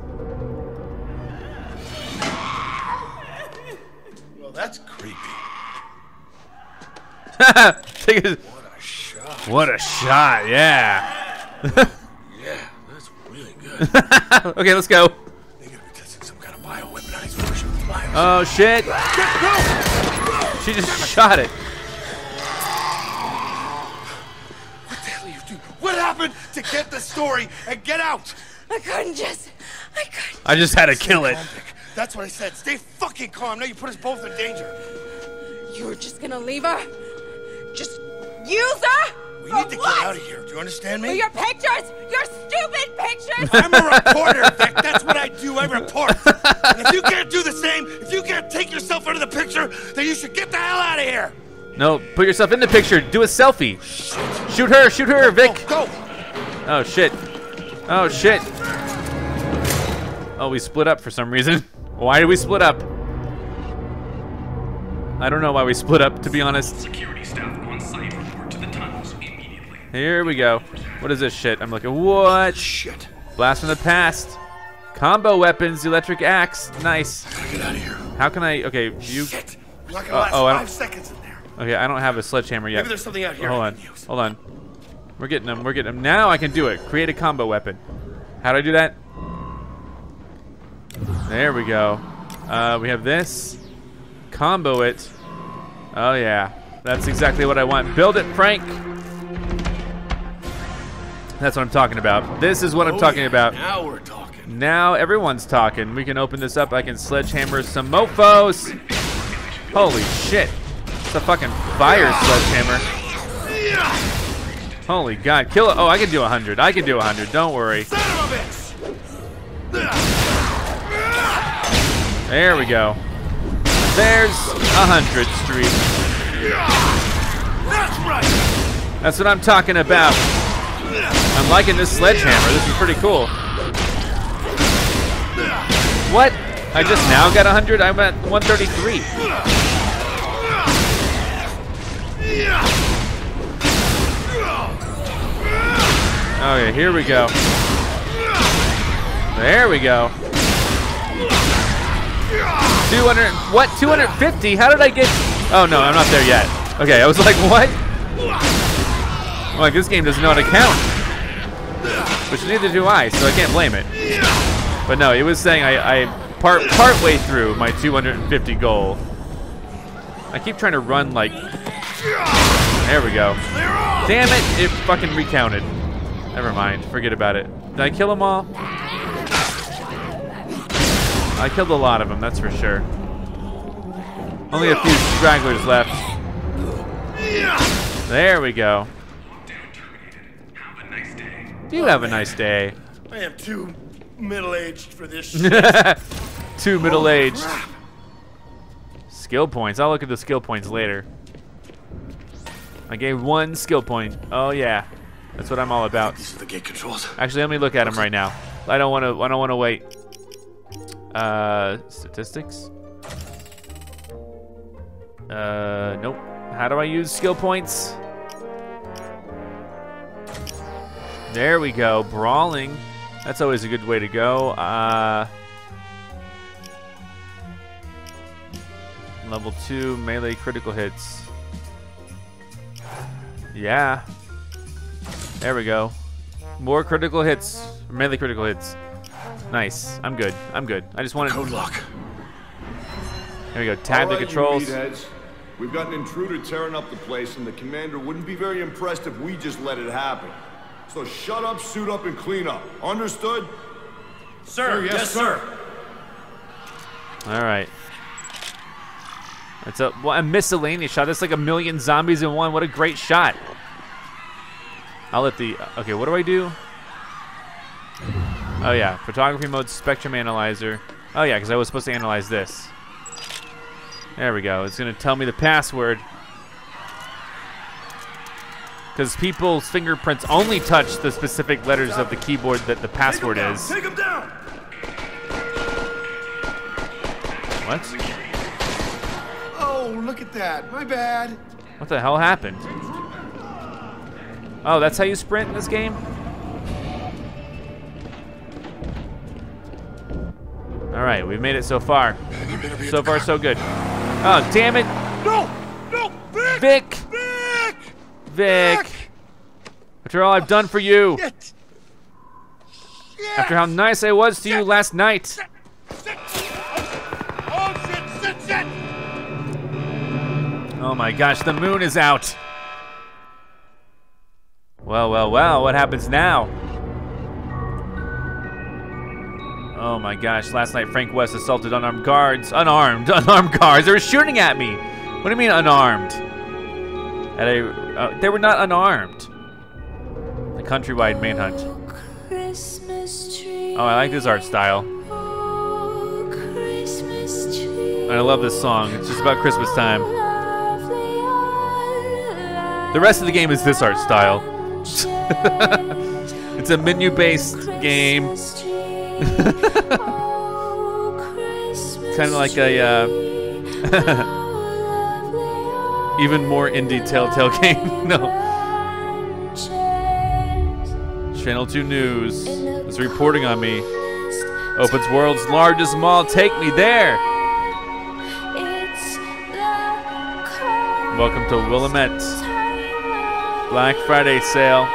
Speaker 4: That's creepy.
Speaker 1: Take a-
Speaker 4: What a shot.
Speaker 1: what a shot, yeah.
Speaker 4: Yeah, that's really good.
Speaker 1: okay, let's go.
Speaker 4: they gotta be testing some kind of bioweaponized version of flyers.
Speaker 1: Oh shit. She just shot it.
Speaker 4: what the hell are you doing? What happened to get the story and get out?
Speaker 12: I couldn't just. I couldn't.
Speaker 1: I just had to kill it.
Speaker 4: Calm, Vic. That's what I said. Stay fucking calm. Now you put us both in danger.
Speaker 12: You were just gonna leave her? Just use her?
Speaker 4: We need to
Speaker 12: what?
Speaker 4: get out of here. Do you understand
Speaker 12: For
Speaker 4: me?
Speaker 12: your pictures? Your stupid pictures?
Speaker 4: I'm a reporter, Vic. That's what I do. I report. And if you can't do the same, if you can't take yourself out of the picture, then you should get the hell out of here.
Speaker 1: No, put yourself in the picture. Do a selfie. Shoot her, shoot her, Vic.
Speaker 4: Go.
Speaker 1: Oh shit. Oh shit. Oh, we split up for some reason. Why did we split up? I don't know why we split up, to be honest.
Speaker 7: Security staff on site report to the tunnels immediately.
Speaker 1: Here we go. What is this shit? I'm looking. What?
Speaker 4: Shit.
Speaker 1: Blast from the past. Combo weapons, electric axe. Nice.
Speaker 4: Get out of here.
Speaker 1: How can I? Okay, you.
Speaker 4: Shit. We're not
Speaker 1: Uh,
Speaker 4: gonna last
Speaker 1: oh, I don't-
Speaker 4: five seconds in there.
Speaker 1: Okay, I don't have a sledgehammer yet.
Speaker 4: Maybe there's something out here.
Speaker 1: Hold on. Hold on. We're getting them. We're getting them. Now I can do it. Create a combo weapon. How do I do that? There we go. Uh, we have this. Combo it. Oh yeah, that's exactly what I want. Build it, Frank. That's what I'm talking about. This is what I'm
Speaker 4: Oh,
Speaker 1: talking
Speaker 4: yeah,
Speaker 1: about.
Speaker 4: Now we're talking.
Speaker 1: Now everyone's talking. We can open this up. I can sledgehammer some mofos. Holy shit. It's a fucking fire sledgehammer. Holy god. Kill it. Oh, I can do 100. I can do 100. Don't worry. There we go. There's a 100 streak.
Speaker 4: That's right!
Speaker 1: That's what I'm talking about. I'm liking this sledgehammer. This is pretty cool. What? I just now got 100? I'm at 133. Okay, here we go. There we go. 200, what, 250? How did I get, oh no, I'm not there yet. Okay, I was like, what? I'm like, this game doesn't to count. Which neither do I, so I can't blame it. But no, it was saying I, I part part way through my 250 goal. I keep trying to run like. There we go. Damn it! It fucking recounted. Never mind. Forget about it. Did I kill them all? I killed a lot of them. That's for sure. Only a few stragglers left. There we go. You have a nice day.
Speaker 4: I am too middle-aged for this shit.
Speaker 1: Too middle-aged. Skill points. I'll look at the skill points later. I gave one skill point. Oh yeah, that's what I'm all about.
Speaker 4: These are the gate controls.
Speaker 1: Actually, let me look at them right now. I don't want to. I don't want to wait. Uh, statistics. Uh, nope. How do I use skill points? There we go. Brawling. That's always a good way to go. Uh, level two melee critical hits. Yeah. There we go. More critical hits. Melee critical hits. Nice. I'm good. I'm good. I just wanted.
Speaker 4: Code lock.
Speaker 1: There we go. Tab
Speaker 13: All
Speaker 1: the
Speaker 13: right, you
Speaker 1: controls.
Speaker 13: meatheads. We've got an intruder tearing up the place, and the commander wouldn't be very impressed if we just let it happen. So shut up, suit up, and clean up. Understood?
Speaker 4: Sir, yes, sir.
Speaker 1: All right. That's a, well, a miscellaneous shot. That's like a million zombies in one. What a great shot. I'll let the. Okay, what do I do? Oh yeah, photography mode, spectrum analyzer. Oh yeah, because I was supposed to analyze this. There we go. It's gonna tell me the password. Because people's fingerprints only touch the specific letters of the keyboard that the password is.
Speaker 4: Take him down.
Speaker 1: What?
Speaker 4: Oh, look at that. My bad.
Speaker 1: What the hell happened? Oh, that's how you sprint in this game? All right, we've made it so far.
Speaker 4: You better be at
Speaker 1: So far, so good. Oh, damn it,
Speaker 4: No! No! Vic!
Speaker 1: Vic!
Speaker 4: Vic!
Speaker 1: Vic! After all I've done for you,
Speaker 4: Shit!
Speaker 1: after how nice I was to you last night.
Speaker 4: Shit! Oh!
Speaker 1: Oh my gosh, the moon is out. Well, well, well, what happens now? Oh my gosh, last night Frank West assaulted unarmed guards. Unarmed, unarmed guards. They were shooting at me. What do you mean unarmed? At a, uh, they were not unarmed. The countrywide manhunt. Oh, I like this art style. And I love this song. It's just about Christmas time. The rest of the game is this art style. it's a menu-based game. Kind of like a uh, even more indie Telltale game. no. Channel 2 News is reporting on me. Opens world's largest mall. Take me there. Welcome to Willamette. Black Friday sale.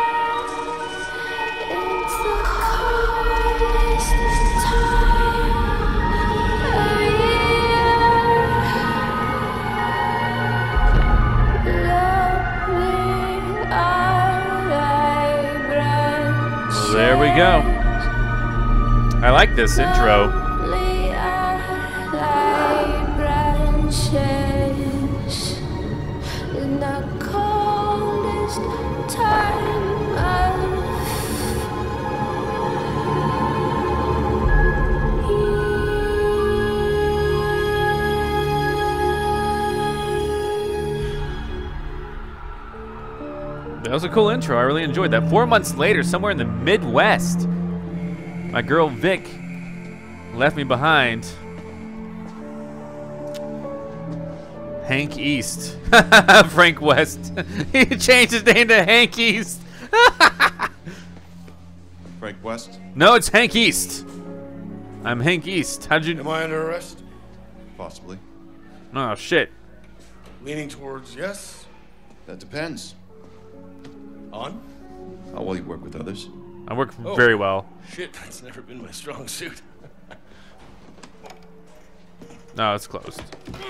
Speaker 1: We go. I like this intro. That was a cool intro. I really enjoyed that. Four months later, somewhere in the Midwest, my girl Vic left me behind. Hank East. Frank West. he changed his name to Hank East.
Speaker 14: Frank West?
Speaker 1: No, it's Hank East. I'm Hank East. How'd you.
Speaker 4: Am I under arrest?
Speaker 14: Possibly.
Speaker 1: Oh, shit.
Speaker 4: Leaning towards yes.
Speaker 14: That depends.
Speaker 4: On?
Speaker 14: How well you work with others.
Speaker 1: I work
Speaker 4: Oh.
Speaker 1: very well.
Speaker 4: Shit, that's never been my strong suit.
Speaker 1: No, it's closed.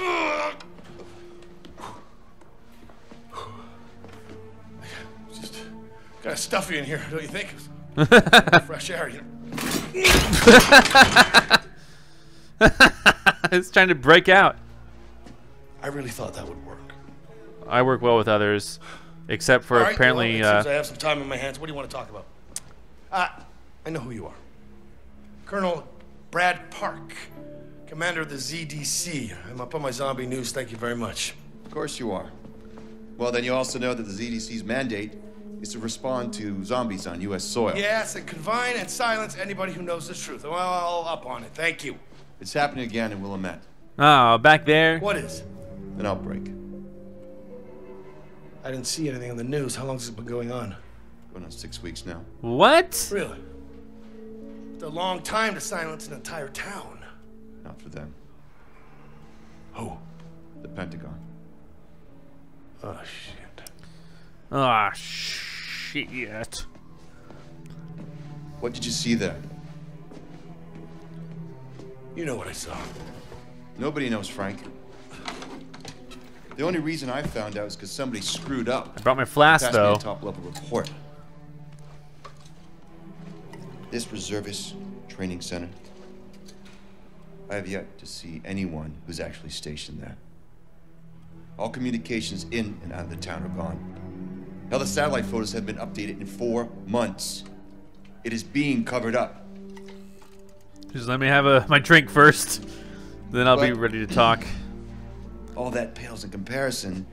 Speaker 4: Just kind of stuffy in here, don't you think? Fresh air, you know.
Speaker 1: it's trying to break out.
Speaker 4: I really thought that would work.
Speaker 1: I work well with others, except for
Speaker 4: All right,
Speaker 1: apparently.
Speaker 4: well,
Speaker 1: uh,
Speaker 4: seems I have some time on my hands. What do you want to talk about? Uh, I know who you are. Colonel Brad Park, commander of the ZDC. I'm up on my zombie news. Thank you very much.
Speaker 14: Of course you are. Well, then you also know that the ZDC's mandate is to respond to zombies on U.S. soil.
Speaker 4: Yes, and confine and silence anybody who knows the truth. Well, I'll up on it. Thank you.
Speaker 14: It's happening again in Willamette.
Speaker 1: oh, back there.
Speaker 4: What is?
Speaker 14: An outbreak.
Speaker 4: I didn't see anything on the news. How long has it been going on?
Speaker 14: Going on six weeks now.
Speaker 1: What?
Speaker 4: Really? It's a long time to silence an entire town.
Speaker 14: Not for them.
Speaker 4: Who?
Speaker 14: The Pentagon.
Speaker 4: Oh, shit.
Speaker 1: Ah, shit.
Speaker 14: What did you see there?
Speaker 4: You know what I saw.
Speaker 14: Nobody knows, Frank. The only reason I found out is because somebody screwed up.
Speaker 1: I brought my flask,
Speaker 14: Passed me
Speaker 1: though.
Speaker 14: a top-level report. This reservist training center. I have yet to see anyone who's actually stationed there. All communications in and out of the town are gone. Now the satellite photos have been updated in four months. It is being covered up.
Speaker 1: Just let me have a my drink first. Then I'll be ready to talk.
Speaker 14: All that pales in comparison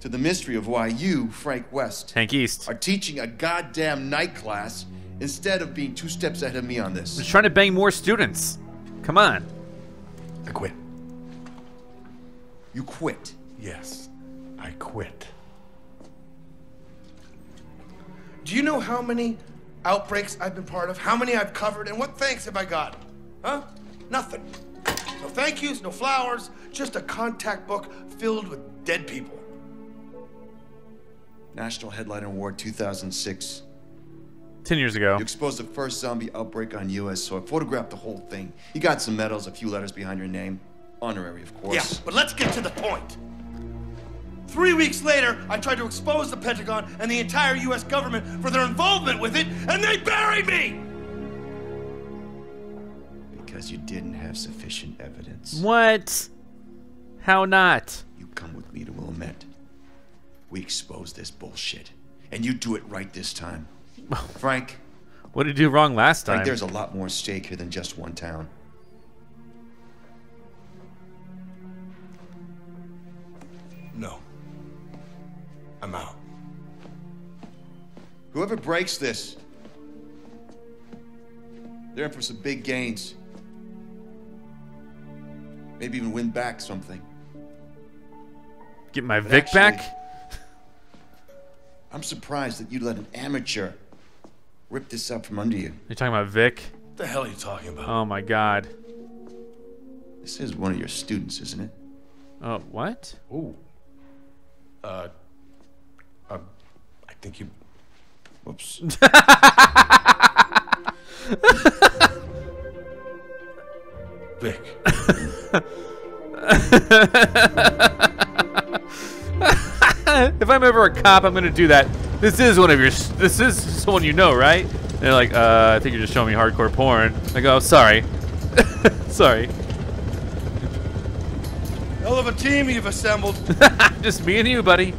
Speaker 14: to the mystery of why you, Frank West,
Speaker 1: Hank East.
Speaker 14: are teaching a goddamn night class instead of being two steps ahead of me on this.
Speaker 1: Just trying to bang more students. Come on.
Speaker 4: I quit.
Speaker 14: You quit.
Speaker 4: Yes, I quit. Do you know how many outbreaks I've been part of? How many I've covered? And what thanks have I got? Huh? Nothing. No thank yous, no flowers, just a contact book filled with dead people.
Speaker 14: National Headliner Award 2006.
Speaker 1: Ten years ago.
Speaker 14: You exposed the first zombie outbreak on U.S. soil. Photographed the whole thing. You got some medals, a few letters behind your name. Honorary, of course.
Speaker 4: Yeah, but let's get to the point. Three weeks later, I tried to expose the Pentagon and the entire U.S. government for their involvement with it, and they buried me!
Speaker 14: Because you didn't have sufficient evidence.
Speaker 1: What? How not?
Speaker 14: You come with me to Willamette. We expose this bullshit. And you do it right this time. Frank,
Speaker 1: What did you do wrong last
Speaker 14: Frank,
Speaker 1: time?
Speaker 14: there's a lot more at stake here than just one town.
Speaker 4: No. I'm out.
Speaker 14: Whoever breaks this, they're in for some big gains. Maybe even win back something.
Speaker 1: Get my
Speaker 14: But
Speaker 1: Vic
Speaker 14: actually-
Speaker 1: back?
Speaker 14: I'm surprised that you let an amateur rip this out from under you.
Speaker 1: You're talking about Vic?
Speaker 4: What the hell are you talking about?
Speaker 1: Oh my god.
Speaker 14: This is one of your students, isn't it?
Speaker 1: Oh, what?
Speaker 4: Ooh. Uh, uh, I think you. Whoops. Vic.
Speaker 1: if I'm ever a cop, I'm gonna do that. This is one of your. This is someone you know, right? And they're like, uh, I think you're just showing me hardcore porn. I go, sorry, sorry.
Speaker 4: Hell of a team you've assembled.
Speaker 1: just me and you, buddy.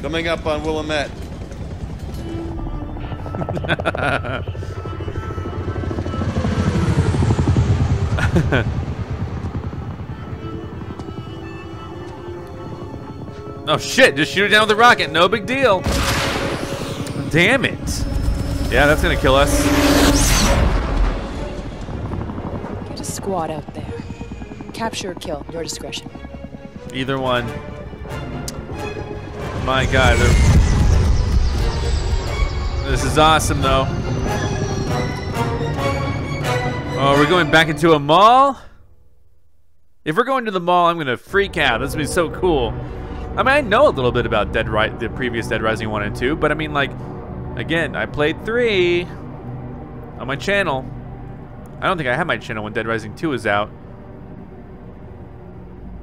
Speaker 14: Coming up on Willamette.
Speaker 1: Oh shit! Just shoot it down with a rocket. No big deal. Damn it. Yeah, that's gonna kill us.
Speaker 10: Get a squad out there. Capture or kill, your discretion.
Speaker 1: Either one. My god. This is awesome, though. Oh, we're going back into a mall? If we're going to the mall, I'm gonna freak out. This would be so cool. I mean, I know a little bit about Dead Ri the previous Dead Rising 1 and 2, but I mean, like, again, I played 3 on my channel. I don't think I had my channel when Dead Rising 2 was out.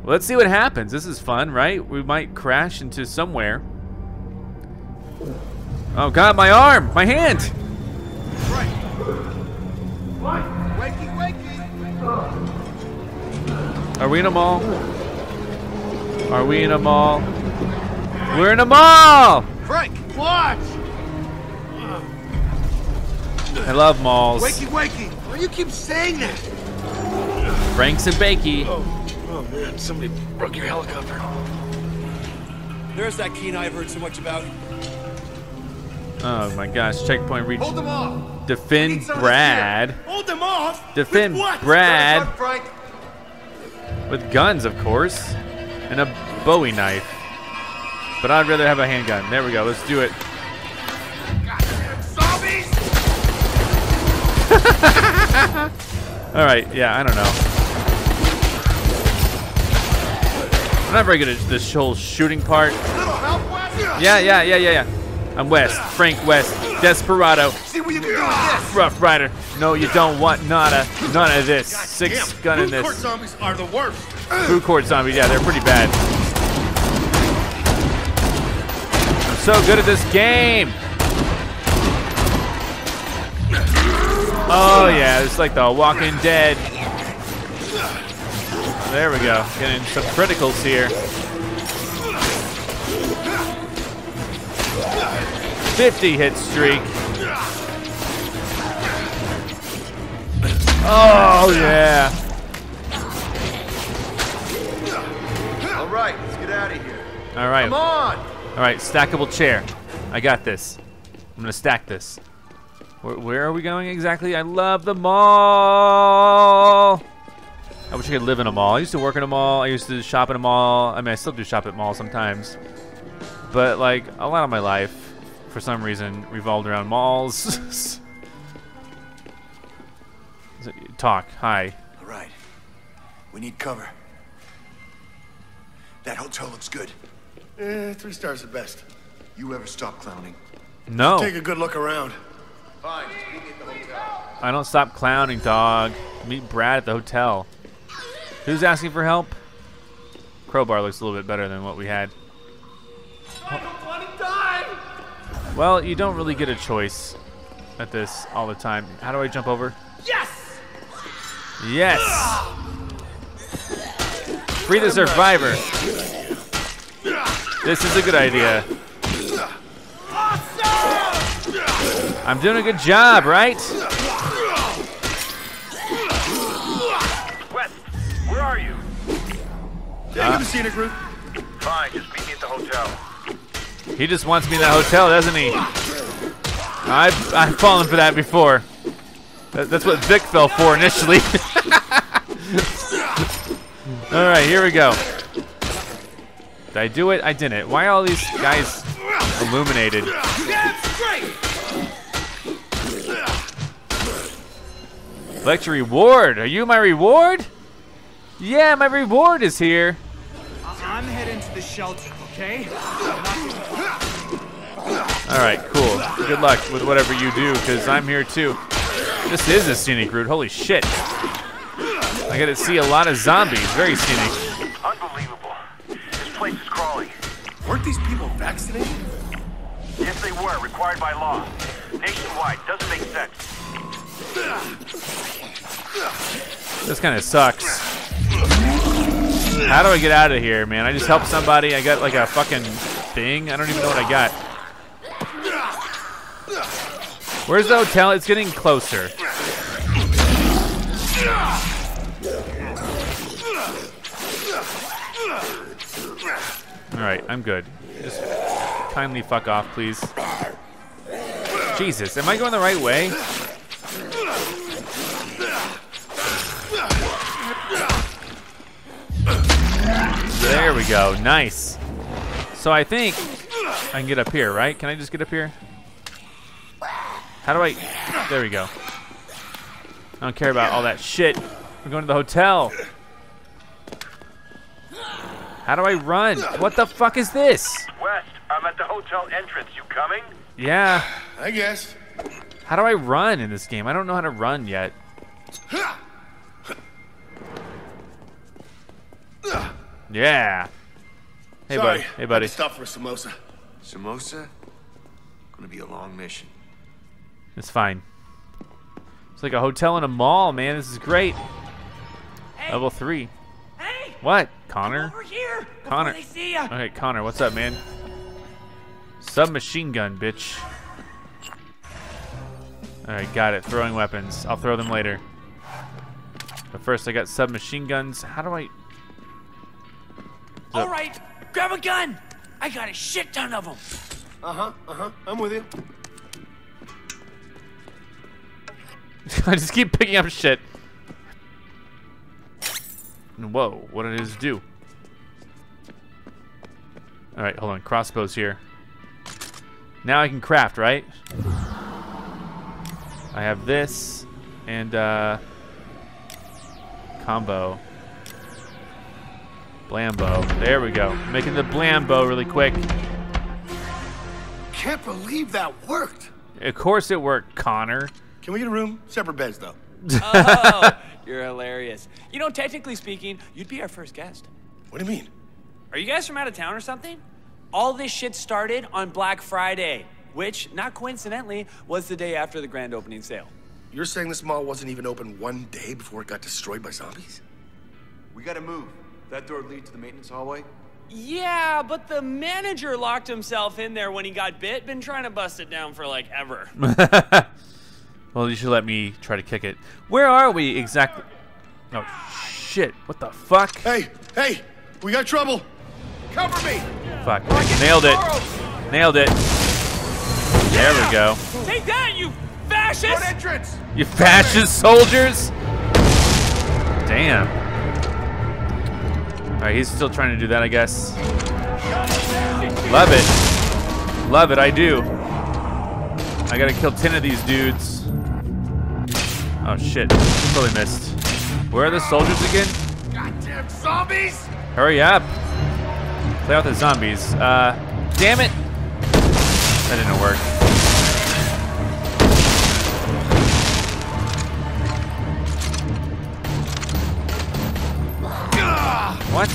Speaker 1: Let's see what happens. This is fun, right? We might crash into somewhere. Oh god, my arm! My hand!
Speaker 3: Wakey, wakey!
Speaker 1: Are we in a mall? Are we in a mall? We're in a mall!
Speaker 3: Frank, watch!
Speaker 1: I love malls.
Speaker 3: Wakey, wakey! Why do you keep saying that?
Speaker 1: Franks and Bakey.
Speaker 3: Oh, oh man, somebody broke your helicopter. There's that Kenai I've heard so much about.
Speaker 1: Oh my gosh, checkpoint reach.
Speaker 3: Hold them off!
Speaker 1: Defend Brad.
Speaker 3: Hold them off!
Speaker 1: Defend
Speaker 3: what?
Speaker 1: Brad.
Speaker 3: Frank.
Speaker 1: With guns, of course. And a Bowie knife. But I'd rather have a handgun. There we go, let's do it. Alright, yeah, I don't know. I'm not very good at this whole shooting part. Yeah, yeah, yeah, yeah, yeah. I'm West, Frank West, Desperado,
Speaker 3: See what you can do with this!
Speaker 1: Rough Rider. No, you don't want nada, none of this. Six
Speaker 4: Damn,
Speaker 1: gun in this.
Speaker 4: food court zombies are the worst.
Speaker 1: Food court zombies, yeah, they're pretty bad. I'm so good at this game. Oh yeah, it's like the Walking Dead. There we go, getting some criticals here. 50 hit streak. Oh, oh yeah.
Speaker 13: All right, let's get out of here.
Speaker 1: All right.
Speaker 13: Come on!
Speaker 1: All right, stackable chair. I got this. I'm gonna stack this. Where, where are we going exactly? I love the mall. I wish I could live in a mall. I used to work in a mall. I used to shop in a mall. I mean, I still do shop at malls sometimes. But like a lot of my life, for some reason, revolved around malls. Talk. Hi.
Speaker 3: All right. We need cover. That hotel looks good.
Speaker 4: Eh, three stars at best.
Speaker 3: You ever stop clowning?
Speaker 1: No.
Speaker 4: Take a good look around.
Speaker 13: Fine, just meet me at the hotel.
Speaker 1: I don't stop clowning, dog. Meet Brad at the hotel. Who's asking for help? Crowbar looks a little bit better than what we had. Well, you don't really get a choice at this all the time. How do I jump over?
Speaker 3: Yes!
Speaker 1: Yes! Free the survivor. This is a good idea. I'm doing a good job, right?
Speaker 15: Wes, where are you?
Speaker 4: Yeah, you uh, the scenic route.
Speaker 15: Fine, just meet me at the hotel.
Speaker 1: He just wants me in that hotel, doesn't he? I've, I've fallen for that before. That, that's what Vic fell for initially. Alright, here we go. Did I do it? I didn't. Why are all these guys illuminated? Select your reward. Are you my reward? Yeah, my reward is here.
Speaker 3: I'm heading to the shelter, okay?
Speaker 1: All right, cool. Good luck with whatever you do, because I'm here too. This is a scenic route. Holy shit. I got to see a lot of zombies. Very scenic.
Speaker 15: Unbelievable. This place is crawling.
Speaker 3: Weren't these people vaccinated?
Speaker 15: Yes, they were, required by law. Nationwide, doesn't make sense.
Speaker 1: This kind of sucks. How do I get out of here, man? I just helped somebody. I got like a fucking thing. I don't even know what I got. Where's the hotel? It's getting closer. All right, I'm good. Just kindly fuck off, please. Jesus, am I going the right way? There we go. Nice. So I think I can get up here, right? Can I just get up here? How do I? There we go. I don't care about all that shit. We're going to the hotel. How do I run? What the fuck is this?
Speaker 15: West, I'm at the hotel entrance. You coming?
Speaker 1: Yeah.
Speaker 4: I guess.
Speaker 1: How do I run in this game? I don't know how to run yet. Yeah. Hey,
Speaker 4: Sorry,
Speaker 1: buddy. Hey, buddy.
Speaker 4: had Stuff for a samosa.
Speaker 14: Samosa? Gonna be a long mission.
Speaker 1: It's fine. It's like a hotel in a mall, man. This is great. Level three.
Speaker 16: Hey!
Speaker 1: What? Connor?
Speaker 16: Over here!
Speaker 1: Connor.
Speaker 16: They see ya.
Speaker 1: Okay, Connor, what's up, man? Submachine gun, bitch. Alright, got it. Throwing weapons. I'll throw them later. But first, I got submachine guns. How do I...
Speaker 16: All right, grab a gun. I got a shit ton of them.
Speaker 4: Uh huh. Uh huh. I'm with you.
Speaker 1: I just keep picking up shit. Whoa, what did it do? Alright, hold on. Crossbows here. Now I can craft, right? I have this and uh combo. Blambow. There we go. Making the Blambow really quick.
Speaker 4: Can't believe that worked.
Speaker 1: Of course it worked, Connor.
Speaker 4: Can we get a room? Separate beds, though.
Speaker 16: oh, you're hilarious. You know, technically speaking, you'd be our first guest.
Speaker 4: What do you mean?
Speaker 16: Are you guys from out of town or something? All this shit started on Black Friday, which, not coincidentally, was the day after the grand opening sale.
Speaker 4: You're saying this mall wasn't even open one day before it got destroyed by zombies?
Speaker 14: We gotta move. That door lead to the maintenance hallway?
Speaker 16: Yeah, but the manager locked himself in there when he got bit. Been trying to bust it down for like ever.
Speaker 1: well, you should let me try to kick it. Where are we exactly? Oh, shit. What the fuck?
Speaker 4: Hey, hey, we got trouble. Cover me.
Speaker 1: Fuck. Nailed it. Nailed it. There we go.
Speaker 16: Take that, you fascist!
Speaker 4: entrance.
Speaker 1: You fascist soldiers! Damn. Alright, he's still trying to do that, I guess. Love it. Love it, I do. I gotta kill 10 of these dudes. Oh shit. Totally missed. Where are the soldiers again?
Speaker 3: Goddamn zombies!
Speaker 1: Hurry up. Play out the zombies. Uh, damn it. That didn't work. What?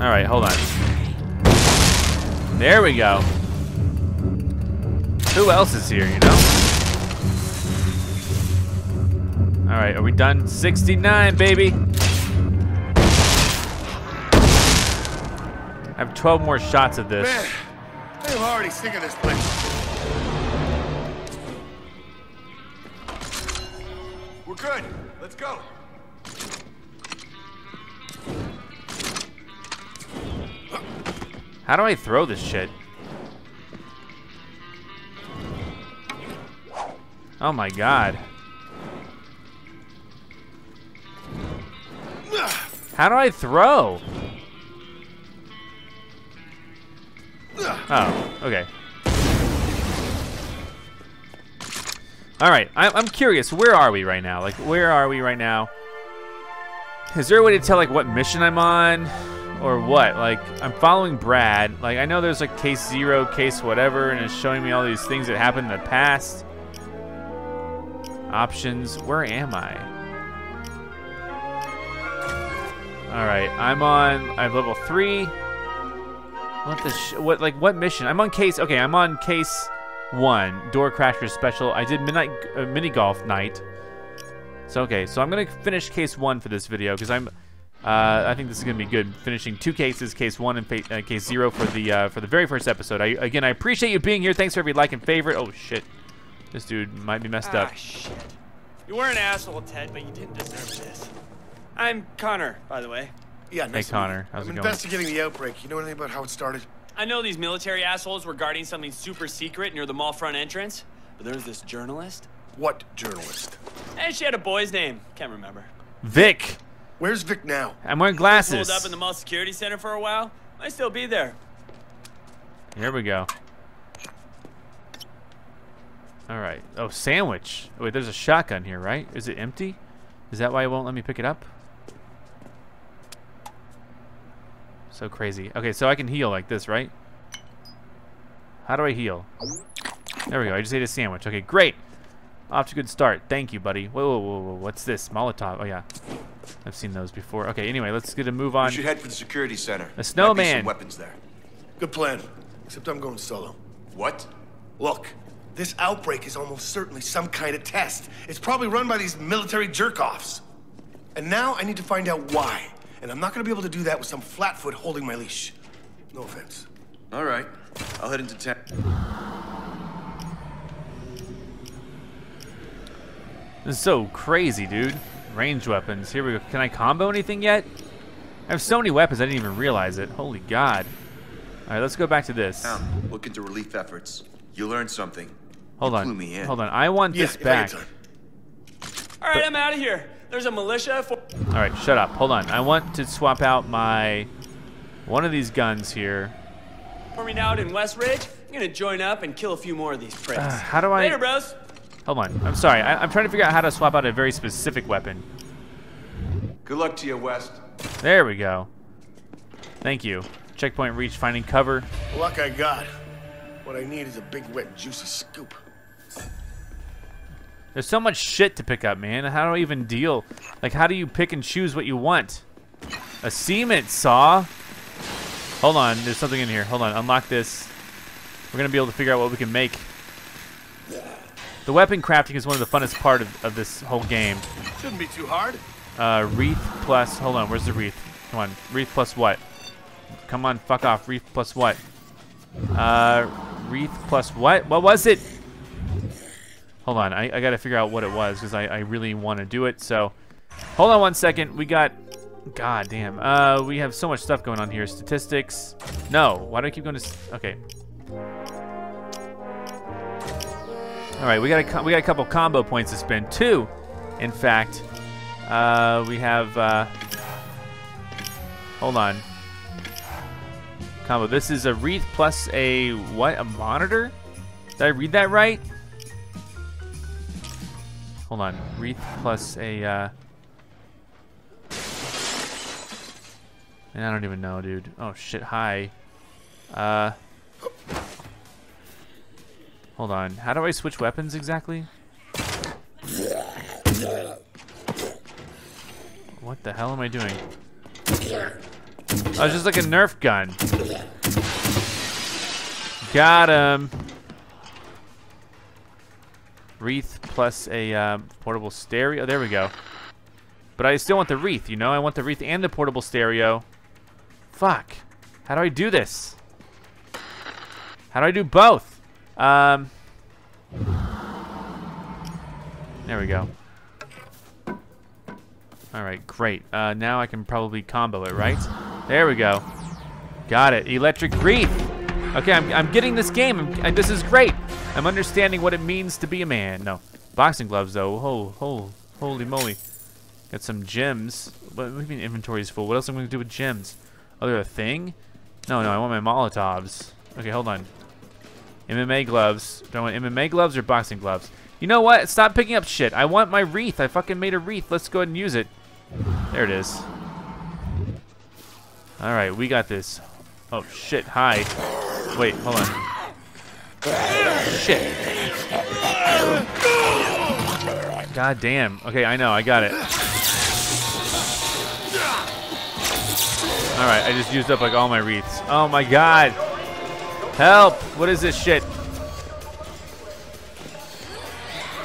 Speaker 1: All right, hold on. There we go. Who else is here, you know? All right, are we done? 69, baby. I have 12 more shots of this.
Speaker 4: Man, I'm already sick of this place.
Speaker 13: Let's go.
Speaker 1: How do I throw this shit? Oh my god. How do I throw? Oh, okay. All right, I'm, I'm curious. Where are we right now? Like, where are we right now? Is there a way to tell like what mission I'm on, or what? Like, I'm following Brad. Like, I know there's like case zero, case whatever, and it's showing me all these things that happened in the past. Options. Where am I? All right, I'm on. I have level three. What the? What like what mission? I'm on case. Okay, I'm on case one. Door Crasher special. I did midnight uh, mini golf night. So okay, so I'm gonna finish case one for this video because I'm. Uh, I think this is gonna be good. Finishing two cases, case one and uh, case zero for the uh, for the very first episode. I, again, I appreciate you being here. Thanks for every like and favorite. Oh shit, this dude might be messed
Speaker 16: ah,
Speaker 1: up.
Speaker 16: shit. You were an asshole, Ted, but you didn't deserve this. I'm Connor, by the way.
Speaker 4: Yeah,
Speaker 1: Hey
Speaker 4: nice to meet
Speaker 1: Connor, how's
Speaker 4: I'm
Speaker 1: it going?
Speaker 4: investigating the outbreak. You know anything about how it started?
Speaker 16: I know these military assholes were guarding something super secret near the mall front entrance, but there's this journalist.
Speaker 4: What journalist?
Speaker 16: And she had a boy's name. Can't remember.
Speaker 1: Vic.
Speaker 4: Where's Vic now?
Speaker 1: I'm wearing glasses.
Speaker 16: Pulled
Speaker 1: glasses.
Speaker 16: up in the mall security center for a while. Might still be there.
Speaker 1: Here we go. All right. Oh, sandwich. Wait, there's a shotgun here, right? Is it empty? Is that why it won't let me pick it up? So crazy. Okay, so I can heal like this, right? How do I heal? There we go. I just ate a sandwich. Okay, great. Off to a good start. Thank you, buddy. Whoa, whoa, whoa, whoa. What's this? Molotov. Oh, yeah. I've seen those before. Okay, anyway, let's get a move on.
Speaker 14: You should head for the security center.
Speaker 1: A
Speaker 14: Might be
Speaker 1: snowman.
Speaker 14: some weapons there.
Speaker 4: Good plan. Except I'm going solo.
Speaker 14: What?
Speaker 4: Look, this outbreak is almost certainly some kind of test. It's probably run by these military jerk-offs. And now I need to find out why. And I'm not gonna be able to do that with some flatfoot holding my leash. No offense.
Speaker 14: All right. I'll head into town.
Speaker 1: This is so crazy, dude. Range weapons. Here we go. Can I combo anything yet? I have so many weapons, I didn't even realize it. Holy God. All right, let's go back to this.
Speaker 14: Town. Look into relief efforts. You learned something.
Speaker 1: Hold
Speaker 14: you
Speaker 1: on.
Speaker 14: Me in.
Speaker 1: Hold on. I want
Speaker 4: Yeah,
Speaker 1: this
Speaker 4: if
Speaker 1: back.
Speaker 4: get time.
Speaker 16: All right, I'm out of here. There's a militia for.
Speaker 1: All right, shut up. Hold on. I want to swap out my one of these guns here.
Speaker 16: For me now out in West Ridge. I'm gonna join up and kill a few more of these pricks.
Speaker 1: Uh, how do I-
Speaker 16: Later, bros.
Speaker 1: Hold on. I'm sorry. I, I'm trying to figure out how to swap out a very specific weapon.
Speaker 14: Good luck to you, West.
Speaker 1: There we go. Thank you. Checkpoint reach, finding cover.
Speaker 4: The luck I got. What I need is a big, wet, juicy scoop.
Speaker 1: There's so much shit to pick up, man. How do I even deal? Like, how do you pick and choose what you want? A cement saw? Hold on, there's something in here. Hold on, unlock this. We're gonna be able to figure out what we can make. The weapon crafting is one of the funnest part of, of this whole game.
Speaker 4: Shouldn't be too hard.
Speaker 1: Uh, wreath plus, hold on, where's the wreath? Come on, wreath plus what? Come on, fuck off, wreath plus what? Uh, wreath plus what? What was it? Hold on, I, I gotta figure out what it was because I, I really want to do it. So, hold on one second. We got, god damn. Uh, we have so much stuff going on here. Statistics. No, why do I keep going to? Okay. All right, we got a we got a couple combo points to spend. Two, in fact. Uh, we have. Uh, hold on. Combo. This is a wreath plus a what? A monitor? Did I read that right? Hold on. Wreath plus a. Uh, and I don't even know, dude. Oh shit. Hi. Uh. Hold on. How do I switch weapons exactly? What the hell am I doing? Oh, it's just like a Nerf gun. Got him. Wreath plus a um, portable stereo. There we go. But I still want the wreath, you know? I want the wreath and the portable stereo. Fuck. How do I do this? How do I do both? Um. There we go. All right, great. Uh, now I can probably combo it, right? There we go. Got it. Electric wreath. Okay, I'm, I'm getting this game. And this is great. I'm understanding what it means to be a man. No, boxing gloves though. Oh, oh, holy moly. Got some gems. What, what do you mean inventory's full? What else am I gonna do with gems? Oh, they're a thing? No, no, I want my Molotovs. Okay, hold on. MMA gloves. Do I want MMA gloves or boxing gloves? You know what? Stop picking up shit. I want my wreath. I fucking made a wreath. Let's go ahead and use it. There it is. All right, we got this. Oh shit! Hi. Wait, hold on. Shit. God damn. Okay, I know. I got it. All right, I just used up like all my wreaths. Oh my god. Help! What is this shit?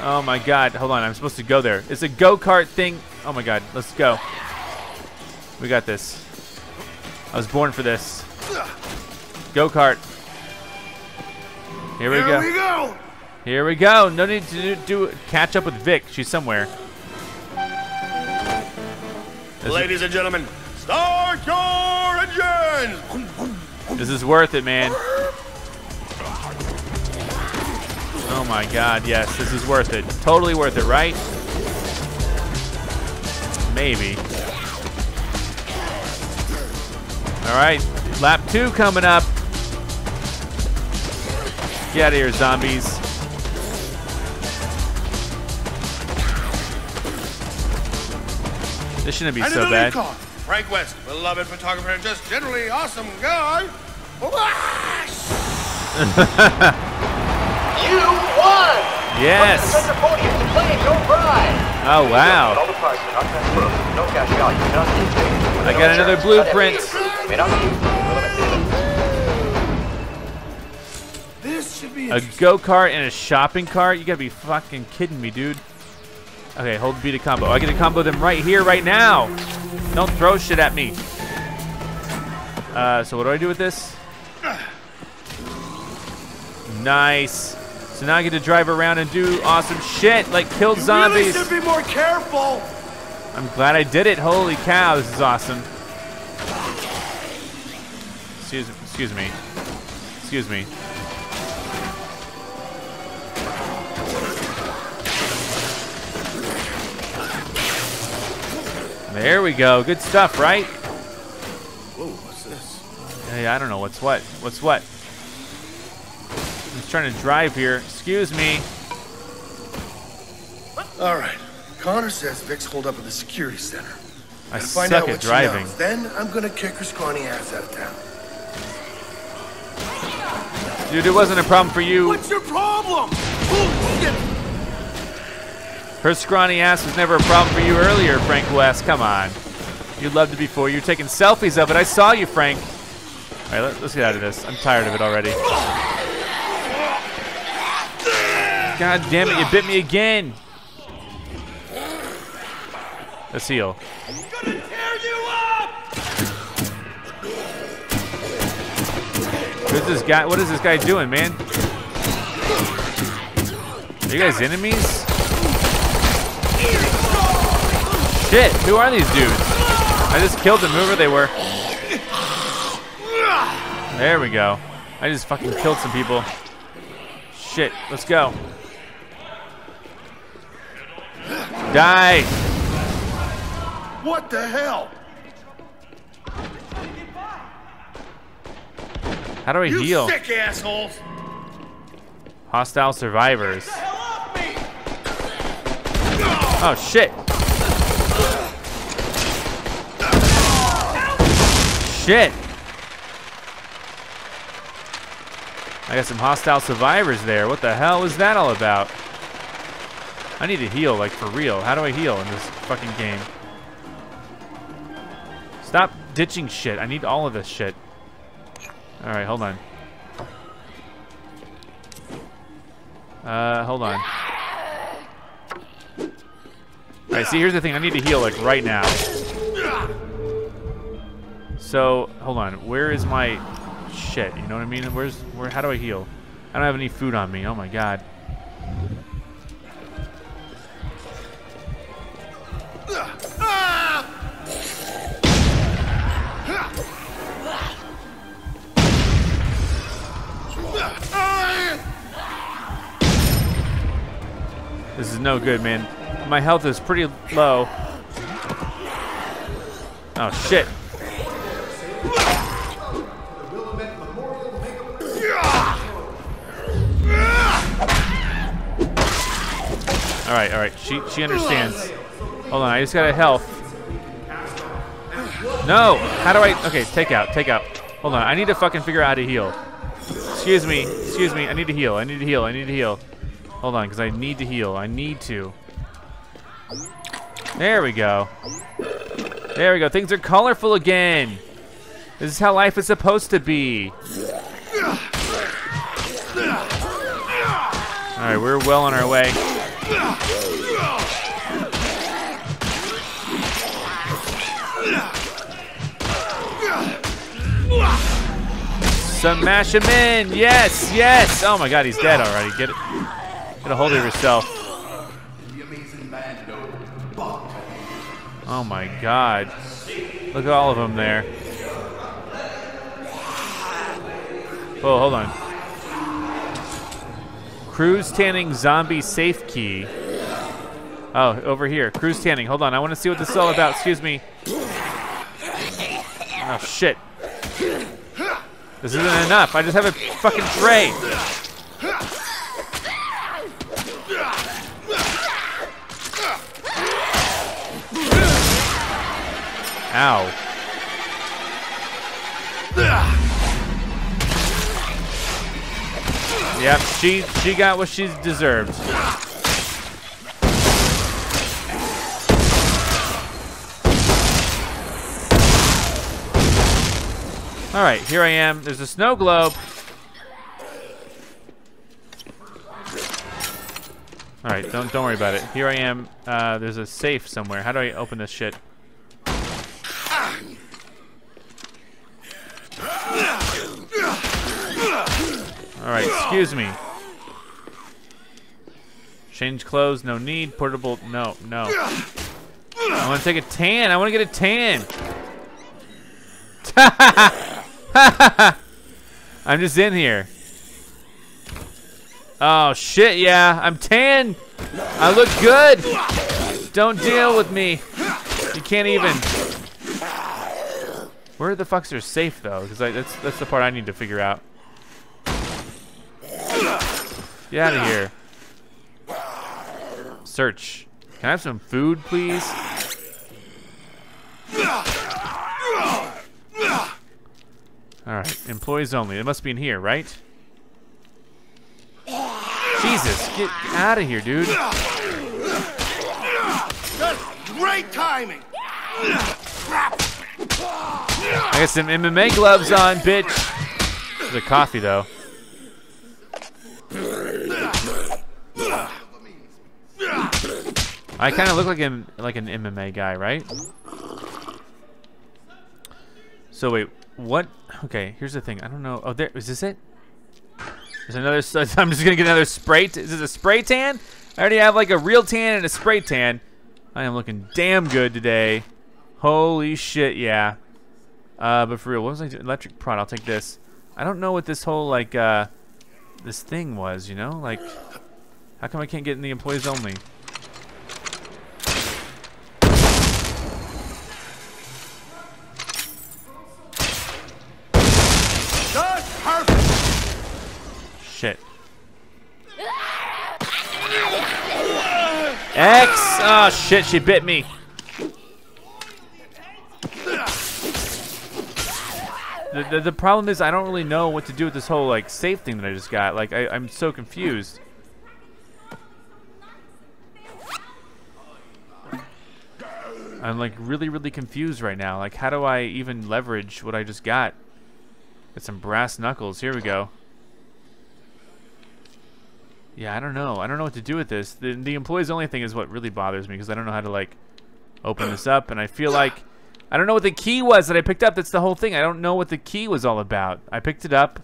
Speaker 1: Oh my god. Hold on. I'm supposed to go there. It's a go-kart thing. Oh my god. Let's go. We got this. I was born for this. Go-kart. Here we
Speaker 3: Here
Speaker 1: go.
Speaker 3: we go.
Speaker 1: Here we go. No need to do, do catch up with Vic. She's somewhere. This
Speaker 3: Ladies and gentlemen, start your engines.
Speaker 1: This is worth it, man. Oh my god, yes, this is worth it. Totally worth it, right? Maybe. All right, lap two coming up. Get out of here, zombies. This shouldn't be
Speaker 4: And in
Speaker 1: so
Speaker 4: the
Speaker 1: bad.
Speaker 4: lead car, Frank West, beloved photographer and just generally awesome guy. Whoosh!
Speaker 17: You won!
Speaker 1: Yes.
Speaker 17: To the podium to claim your prize.
Speaker 1: Oh wow.
Speaker 17: All the prizes are not transferable. No cash value. Cannot be used.
Speaker 1: I got another blueprint. A go kart and a shopping cart? You gotta be fucking kidding me, dude. Okay, hold B to combo. I get to combo them right here, right now. Don't throw shit at me. Uh, so what do I do with this? Nice. So now I get to drive around and do awesome shit, like kill
Speaker 4: You really
Speaker 1: zombies.
Speaker 4: should be more careful.
Speaker 1: I'm glad I did it. Holy cow, this is awesome. Excuse, excuse me. Excuse me. There we go. Good stuff, right?
Speaker 4: Whoa, what's this?
Speaker 1: Hey, I don't know what's what. What's what? I'm just trying to drive here. Excuse me.
Speaker 4: All right. Connor says Vic's holed up at the security center.
Speaker 1: I
Speaker 4: Gotta find
Speaker 1: suck
Speaker 4: out
Speaker 1: at
Speaker 4: what she
Speaker 1: driving.
Speaker 4: knows. Then I'm gonna kick her scrawny ass out of town.
Speaker 1: Dude, it wasn't a problem for you.
Speaker 4: What's your problem?
Speaker 1: Her scrawny ass was never a problem for you earlier, Frank West. Come on. You loved it before. You were taking selfies of it. I saw you, Frank. All right, let, let's get out of this. I'm tired of it already. God damn it, you bit me again. Let's heal. Who's this guy? What is this guy doing, man? Are you guys enemies? Shit, who are these dudes? I just killed them, whoever they were. There we go. I just fucking killed some people. Shit, let's go. Die!
Speaker 4: What the hell?
Speaker 1: How do I
Speaker 4: you
Speaker 1: heal?
Speaker 4: sick assholes!
Speaker 1: Hostile survivors. Oh shit! Shit! I got some hostile survivors there. What the hell is that all about? I need to heal, like for real. How do I heal in this fucking game? Stop ditching shit. I need all of this shit. Alright, hold on. Uh, hold on. Alright, see, here's the thing. I need to heal, like, right now. So, hold on. Where is my shit? You know what I mean? Where's, where, how do I heal? I don't have any food on me. Oh my god. This is no good, man. My health is pretty low. Oh, shit. All right, all right. She she understands. Hold on, I just got a health. No! How do I... Okay, take out, take out. Hold on, I need to fucking figure out how to heal. Excuse me, excuse me, I need to heal, I need to heal, I need to heal. Hold on, because I need to heal, I need to. There we go. There we go, things are colorful again. This is how life is supposed to be. Alright, we're well on our way. Smash him in! Yes, yes! Oh my god, he's dead already. Get it. Get a hold of yourself. Oh my god. Look at all of them there. Oh, hold on. Cruise tanning zombie safe key. Oh, over here. Cruise tanning. Hold on. I want to see what this is all about. Excuse me. Oh, shit. This isn't enough. I just have a fucking tray. Ow. Yep, she she got what she deserved. All right, here I am. There's a snow globe. All right, don't don't worry about it. Here I am. Uh, there's a safe somewhere. How do I open this shit? All right, excuse me. Change clothes, no need. Portable, no, no. I want to take a tan. I want to get a tan. I'm just in here. Oh shit, yeah, I'm tan. I look good. Don't deal with me. You can't even. Where the fucks are safe though? Because that's that's the part I need to figure out. Get out of here. Search. Can I have some food, please? Alright, employees only. It must be in here, right? Jesus, get out of here, dude.
Speaker 3: That's great timing.
Speaker 1: I got some MMA gloves on, bitch. The coffee, though. I kind of look like an like an MMA guy, right? So wait, what? Okay, here's the thing. I don't know. Oh, there is this it? There's another. I'm just gonna get another spray. Is this a spray tan? I already have like a real tan and a spray tan. I am looking damn good today. Holy shit, yeah. Uh, but for real, what was I doing? Electric prod. I'll take this. I don't know what this whole like uh, this thing was. You know, like, how come I can't get in the employees only? Shit. X! Oh shit, she bit me. The, the, problem is I don't really know what to do with this whole like safe thing that I just got. Like I, I'm so confused. I'm like really, really confused right now. Like how do I even leverage what I just got? Got some brass knuckles. Here we go. Yeah, I don't know. I don't know what to do with this. The, the employees only thing is what really bothers me because I don't know how to like open this up, and I feel like I don't know what the key was that I picked up. That's the whole thing. I don't know what the key was all about. I picked it up,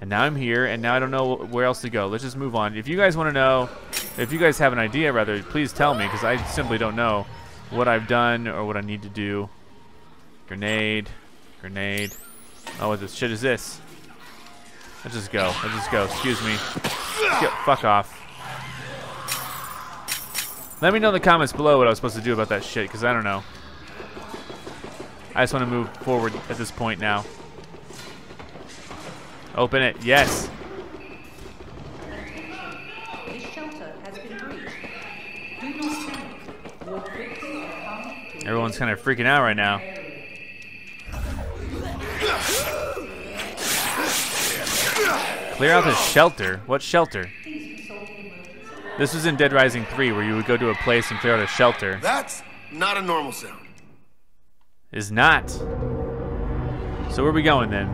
Speaker 1: and now I'm here, and now I don't know where else to go. Let's just move on. If you guys want to know, if you guys have an idea, rather, please tell me because I simply don't know what I've done or what I need to do. Grenade, grenade. Oh, what this shit is this? Let's just go. Let's just go. Excuse me. Get, fuck off. Let me know in the comments below what I was supposed to do about that shit, because I don't know. I just want to move forward at this point now. Open it. Yes. Everyone's kind of freaking out right now. Clear out the shelter. What shelter? This was in Dead Rising 3 where you would go to a place and clear out a shelter.
Speaker 4: That's not a normal sound.
Speaker 1: Is not. So where are we going then?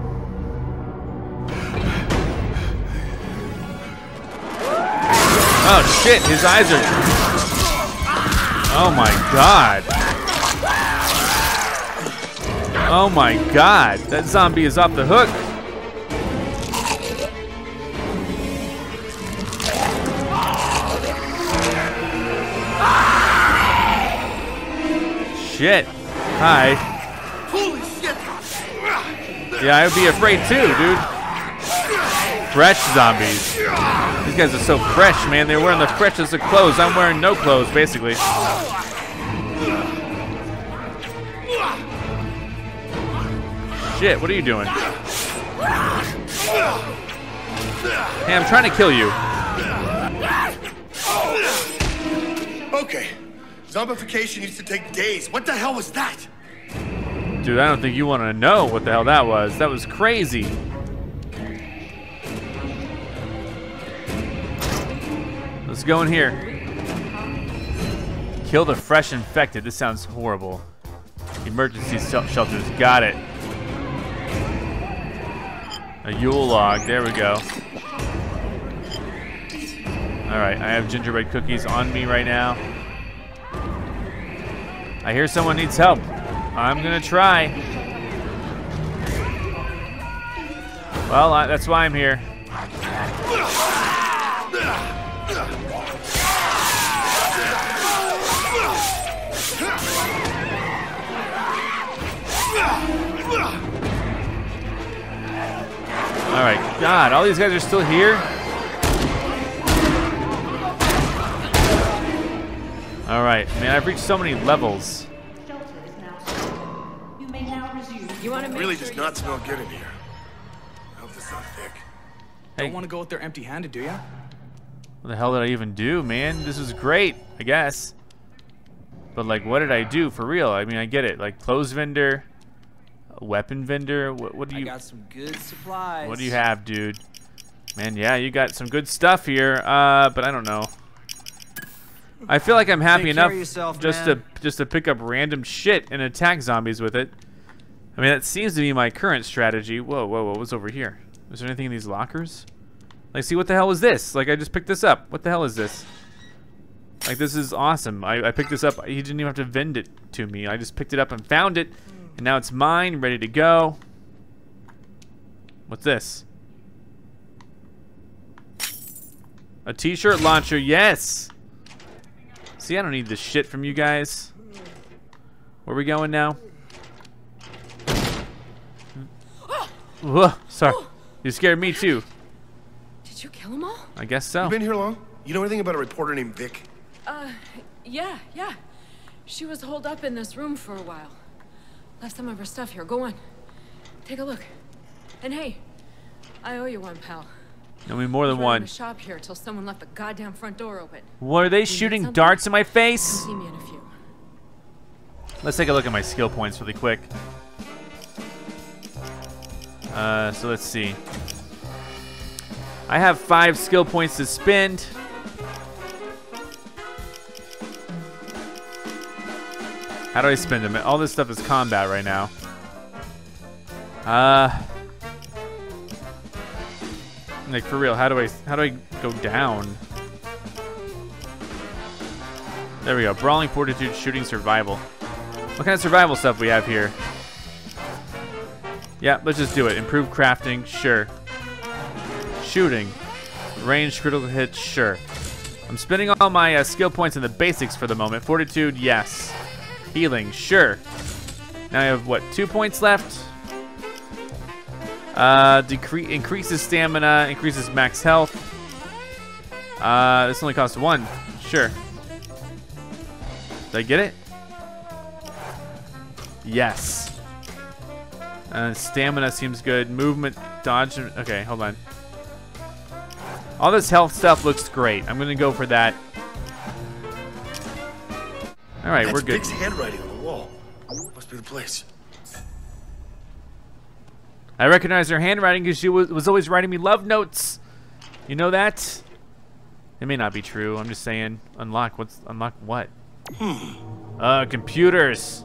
Speaker 1: Oh shit, his eyes are... Oh my god. Oh my god, that zombie is off the hook. Shit. Hi.
Speaker 4: Holy shit!
Speaker 1: Yeah, I would be afraid too, dude. Fresh zombies. These guys are so fresh, man. They're wearing the freshest of clothes. I'm wearing no clothes, basically. Shit, what are you doing? Hey, I'm trying to kill you.
Speaker 4: Okay. Zombification used to take days. What the hell was that?
Speaker 1: Dude, I don't think you want to know what the hell that was. That was crazy. Let's go in here. Kill the fresh infected. This sounds horrible. Emergency shelters. Got it. A Yule log. There we go. All right, I have gingerbread cookies on me right now. I hear someone needs help. I'm gonna try. Well, I, that's why I'm here. All right, God, all these guys are still here. All right, man, I've reached so many levels.
Speaker 6: You want to
Speaker 4: Really does not smell good in here. I hope it's not thick.
Speaker 18: Don't want to go out there empty-handed, do ya?
Speaker 1: What the hell did I even do, man? This was great, I guess. But like, what did I do for real? I mean, I get it. Like, clothes vendor, a weapon vendor. What, what do
Speaker 16: I
Speaker 1: you?
Speaker 16: got some good supplies.
Speaker 1: What do you have, dude? Man, yeah, you got some good stuff here. Uh, but I don't know. I feel like I'm happy
Speaker 16: Take
Speaker 1: enough
Speaker 16: yourself,
Speaker 1: just
Speaker 16: man.
Speaker 1: to just to pick up random shit and attack zombies with it. I mean, that seems to be my current strategy. Whoa, whoa, whoa! What's over here? Is there anything in these lockers? Like, see, what the hell was this? Like, I just picked this up. What the hell is this? Like, this is awesome. I, I picked this up. He didn't even have to vend it to me. I just picked it up and found it, and now it's mine, ready to go. What's this? A t-shirt launcher, yes! See, I don't need this shit from you guys. Where are we going now? Whoa, sorry. You scared me too.
Speaker 6: Did you kill them all?
Speaker 1: I guess so.
Speaker 4: You been here long? You know anything about a reporter named Vic?
Speaker 6: Uh, yeah, yeah. She was holed up in this room for a while. Left some of her stuff here. Go on. Take a look. And hey, I owe you one, pal.
Speaker 1: I mean, more than one.
Speaker 6: shop here till someone left the goddamn front door open.
Speaker 1: Were they shooting darts in my face?
Speaker 6: See me in a few.
Speaker 1: Let's take a look at my skill points really quick. Uh, so let's see. I have five skill points to spend. How do I spend them? All this stuff is combat right now. Uh, like for real, how do I how do I go down? There we go. Brawling, fortitude, shooting, survival. What kind of survival stuff we have here? Yeah, let's just do it. Improved crafting, sure. Shooting, range, critical hits, sure. I'm spending all my uh, skill points in the basics for the moment. Fortitude, yes. Healing, sure. Now I have what? Two points left. Uh, decre- increases stamina, increases max health. Uh, this only costs one. Sure. Did I get it? Yes. Uh, stamina seems good. Movement, dodge. Okay, hold on. All this health stuff looks great. I'm gonna go for that. All right,
Speaker 4: That's
Speaker 1: we're good.
Speaker 4: Vic's handwriting on the wall. Must be the place.
Speaker 1: I recognize her handwriting because she was, was always writing me love notes. You know that? It may not be true. I'm just saying. Unlock. What's unlock? What?
Speaker 4: Hmm.
Speaker 1: Uh, computers.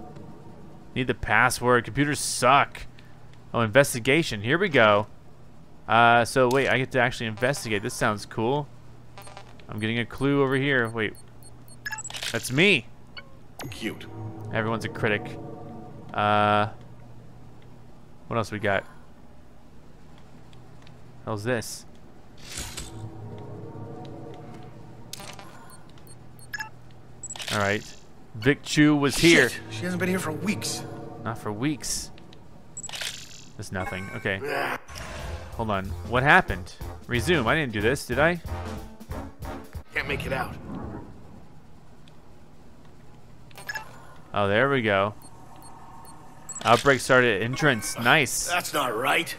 Speaker 1: Need the password. Computers suck. Oh, investigation. Here we go. Uh, so wait, I get to actually investigate. This sounds cool. I'm getting a clue over here. Wait, that's me.
Speaker 4: Cute.
Speaker 1: Everyone's a critic. Uh, what else we got? How's this? All right. Vic Chu was here.
Speaker 4: Shit, She hasn't been here for weeks.
Speaker 1: Not for weeks. There's nothing. Okay. Hold on. What happened? Resume. I didn't do this, did I?
Speaker 4: Can't make it out.
Speaker 1: Oh, there we go. Outbreak started at entrance. Nice.
Speaker 4: That's not right.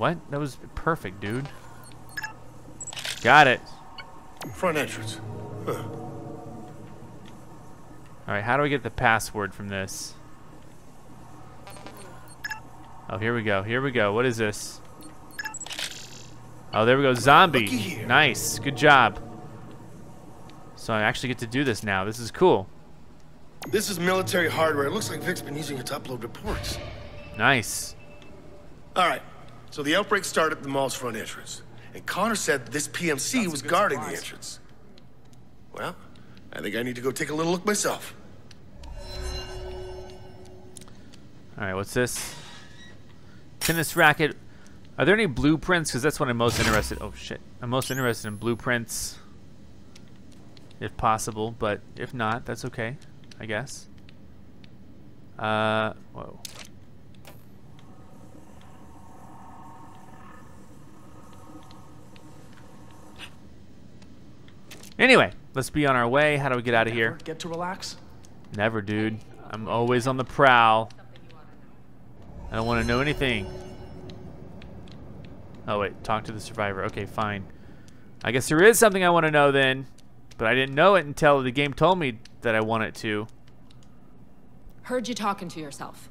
Speaker 1: What? That was perfect, dude. Got it.
Speaker 4: Front entrance. Huh.
Speaker 1: All right, how do I get the password from this? Oh, here we go. Here we go. What is this? Oh, there we go. Zombie. Nice. Good job. So I actually get to do this now. This is cool.
Speaker 4: This is military hardware. It looks like Vic's been using it to upload reports.
Speaker 1: Nice.
Speaker 4: All right. So the outbreak started at the mall's front entrance. And Connor said this PMC was guarding the entrance. Well, I think I need to go take a little look myself.
Speaker 1: All right, what's this? Tennis racket. Are there any blueprints? Because that's what I'm most interested. Oh shit! I'm most interested in blueprints, if possible. But if not, that's okay, I guess. Uh, whoa. Anyway, let's be on our way. How do we get out of here?
Speaker 18: Get to relax?
Speaker 1: Never, dude. I'm always on the prowl. I don't want to know anything. Oh, wait. Talk to the survivor. Okay, fine. I guess there is something I want to know then. But I didn't know it until the game told me that I wanted to.
Speaker 6: Heard you talking to yourself.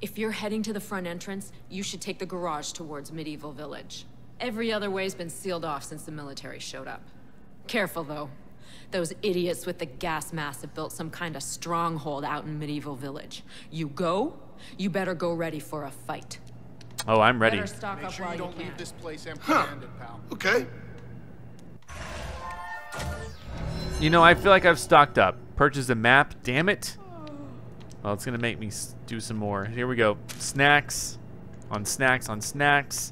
Speaker 6: If you're heading to the front entrance, you should take the garage towards Medieval Village. Every other way's been sealed off since the military showed up. Careful, though. Those idiots with the gas mask have built some kind of stronghold out in Medieval Village. You go, you better go ready for a fight.
Speaker 1: Oh, I'm ready.
Speaker 6: Better stock
Speaker 3: Make
Speaker 6: up
Speaker 3: sure
Speaker 6: while
Speaker 3: you
Speaker 6: you
Speaker 3: don't
Speaker 6: can.
Speaker 3: leave this place empty-handed, pal.
Speaker 4: Okay.
Speaker 1: You know, I feel like I've stocked up. Purchase a map. Damn it. Well, it's going to make me do some more. Here we go. Snacks. On snacks, on snacks.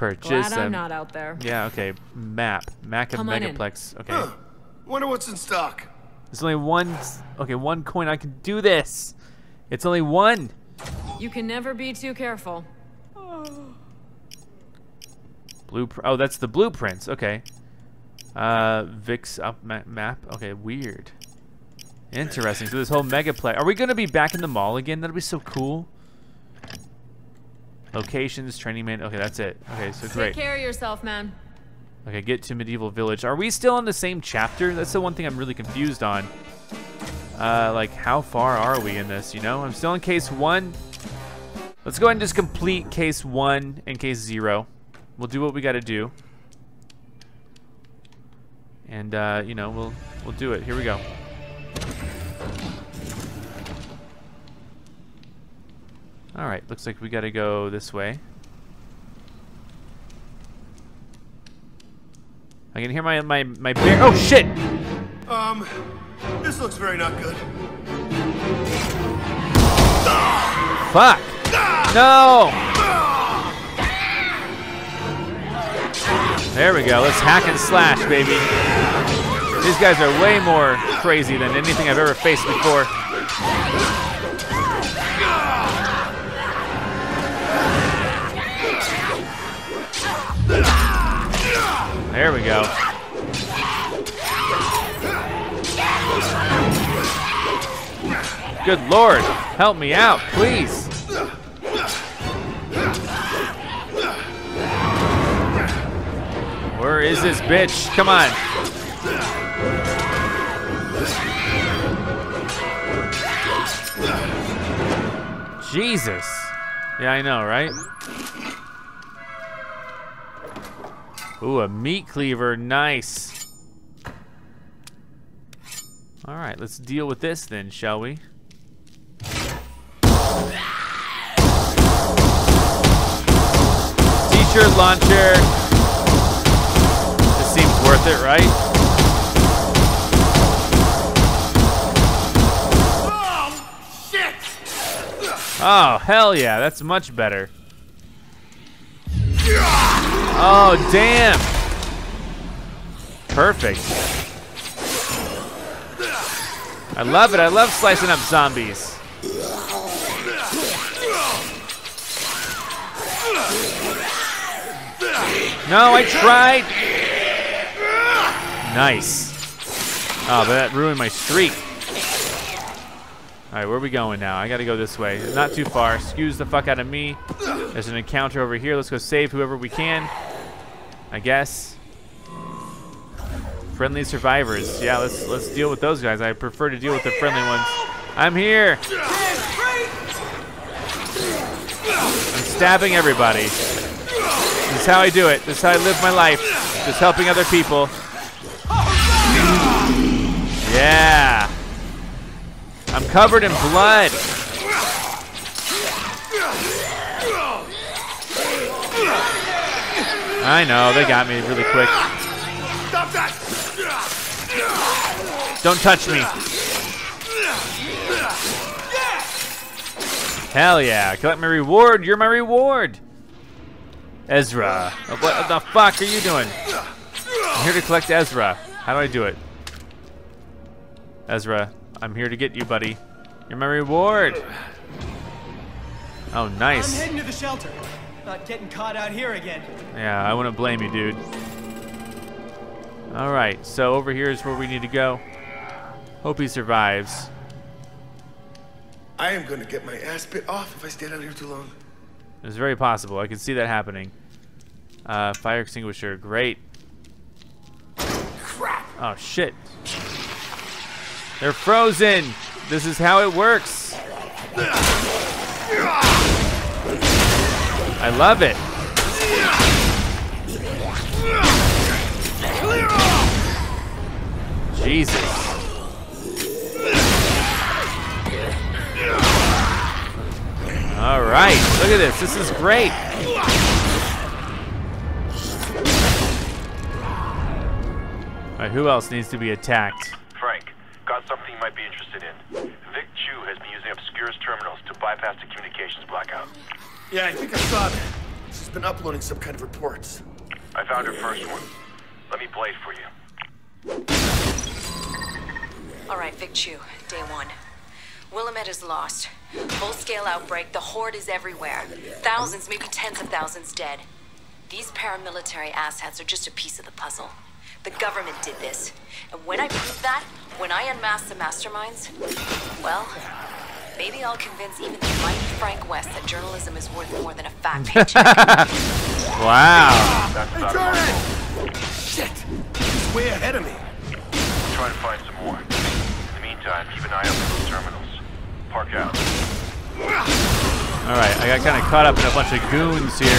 Speaker 1: Purchase
Speaker 6: Glad I'm
Speaker 1: a-
Speaker 6: not out there.
Speaker 1: Yeah, okay. Map. Mac of
Speaker 6: Come in.
Speaker 1: Megaplex. Okay.
Speaker 4: Huh. Wonder what's in stock.
Speaker 1: There's only one. Okay, one coin. I can do this. It's only one.
Speaker 6: You can never be too careful.
Speaker 1: Blueprint. Oh, that's the blueprints. Okay. Uh, Vix up ma map. Okay, weird. Interesting. So this whole megaplex. Are we gonna be back in the mall again? That'd be so cool. Locations, training man. Okay, that's it. Okay, so great.
Speaker 6: Take care of yourself, man.
Speaker 1: Okay, get to medieval village. Are we still in the same chapter? That's the one thing I'm really confused on. Uh, like how far are we in this? You know, I'm still in case one. Let's go ahead and just complete case one and case zero. We'll do what we got to do. And uh, you know, we'll we'll do it. Here we go. All right, looks like we got to go this way. I can hear my my my bear. Oh shit!
Speaker 4: Um, this looks very not good.
Speaker 1: Fuck! No! There we go. Let's hack and slash, baby. These guys are way more crazy than anything I've ever faced before. There we go. Good lord, help me out, please. Where is this bitch? Come on. Jesus. Yeah, I know, right? Ooh, a meat cleaver. Nice. All right, let's deal with this then, shall we? T-shirt launcher. This seems worth it, right? Oh, hell yeah, that's much better. Oh, damn. Perfect. I love it. I love slicing up zombies. No, I tried. Nice. Oh, but that ruined my streak. All right, where are we going now? I gotta go this way. Not too far. Excuse the fuck out of me. There's an encounter over here. Let's go save whoever we can. I guess. Friendly survivors. Yeah, let's let's deal with those guys. I prefer to deal with the friendly ones. I'm here. I'm stabbing everybody. This is how I do it. This is how I live my life. Just helping other people. Yeah. I'm covered in blood. I know, they got me really quick.
Speaker 3: Stop that!
Speaker 1: Don't touch me. Hell yeah. Collect my reward. You're my reward. Ezra. What the fuck are you doing? I'm here to collect Ezra. How do I do it? Ezra, I'm here to get you, buddy. You're my reward. Oh, nice.
Speaker 7: I'm heading to the shelter. Not getting caught out here again.
Speaker 1: Yeah, I wouldn't blame you, dude. All right, so over here is where we need to go. Hope he survives.
Speaker 4: I am gonna get my ass bit off if I stay out here too long.
Speaker 1: It's very possible. I can see that happening. Uh, fire extinguisher, great.
Speaker 4: Crap!
Speaker 1: Oh shit! They're frozen. This is how it works. I love it. Jesus. All right, look at this. This is great. All right, who else needs to be attacked?
Speaker 15: Frank, got something you might be interested in. Vic Chu has been using Obscuris terminals to bypass the communications blackout.
Speaker 4: Yeah, I think I saw that. She's been uploading some kind of reports.
Speaker 15: I found her first one. Let me play it for you.
Speaker 5: All right, Vic Chu, day one. Willamette is lost. Full-scale outbreak, the Horde is everywhere. Thousands, maybe tens of thousands dead. These paramilitary asshats are just a piece of the puzzle. The government did this. And when I prove that, when I unmask the masterminds, well, maybe I'll convince even the mighty Frank West that journalism is worth more than a fact paycheck.
Speaker 1: wow.
Speaker 15: That's
Speaker 4: Hey,
Speaker 15: not
Speaker 4: Jordan! Shit! He's way ahead of me.
Speaker 15: We'll try to find some more. In the meantime, keep an eye out for those terminals. Park out.
Speaker 1: All right, I got kind of caught up in a bunch of goons here.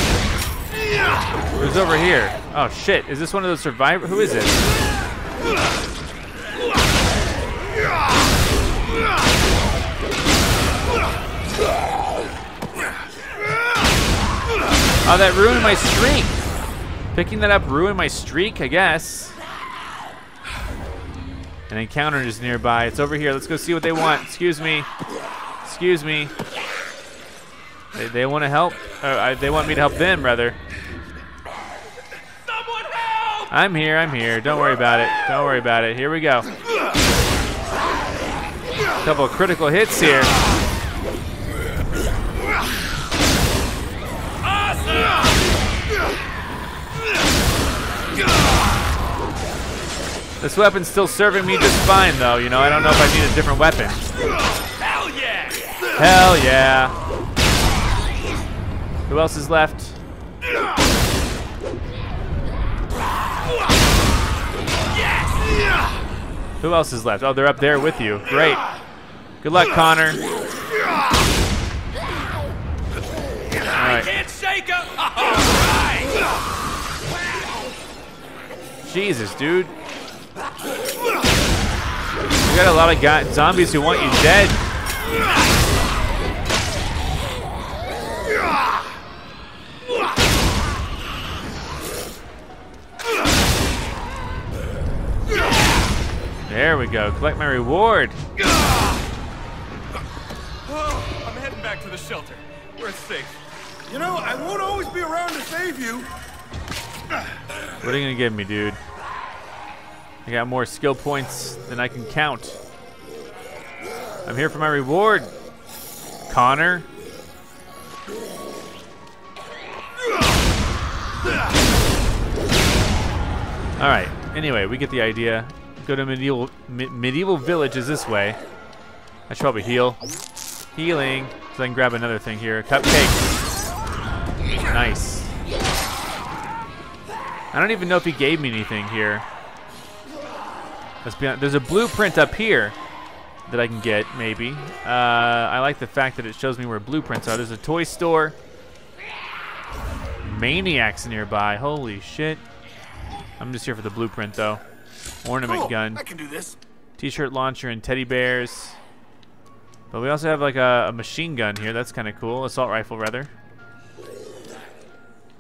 Speaker 1: Who's over here? Oh shit! Is this one of those survivors? Who is it? Oh, that ruined my streak. Picking that up ruined my streak, I guess. An encounter is nearby. It's over here. Let's go see what they want. Excuse me. Excuse me. They, they want to help. Uh, I, they want me to help them, rather. I'm here. I'm here. Don't worry about it. Don't worry about it. Here we go. Couple critical hits here. This weapon's still serving me just fine, though. You know, I don't know if I need a different weapon.
Speaker 3: Hell yeah!
Speaker 1: Hell yeah. Who else is left? Who else is left? Oh, they're up there with you. Great. Good luck, Connor. right.
Speaker 3: can't shake him.
Speaker 1: Jesus, dude. You got a lot of guys, zombies who want you dead. There we go. Collect my reward.
Speaker 3: Back to the shelter, where it's safe.
Speaker 4: You know, I won't always be around to save you.
Speaker 1: What are you gonna give me, dude? I got more skill points than I can count. I'm here for my reward, Connor. All right. Anyway, we get the idea. Go to medieval me- medieval villages this way. I should probably heal. Healing. So I can grab another thing here. Cupcake. Nice. I don't even know if he gave me anything here. Let's be honest. There's a blueprint up here that I can get, maybe. Uh, I like the fact that it shows me where blueprints are. There's a toy store. Maniacs nearby. Holy shit. I'm just here for the blueprint, though. Ornament
Speaker 4: Cool,
Speaker 1: gun.
Speaker 4: I can do this.
Speaker 1: T-shirt launcher and teddy bears. But we also have like a, a machine gun here. That's kind of cool. Assault rifle, rather.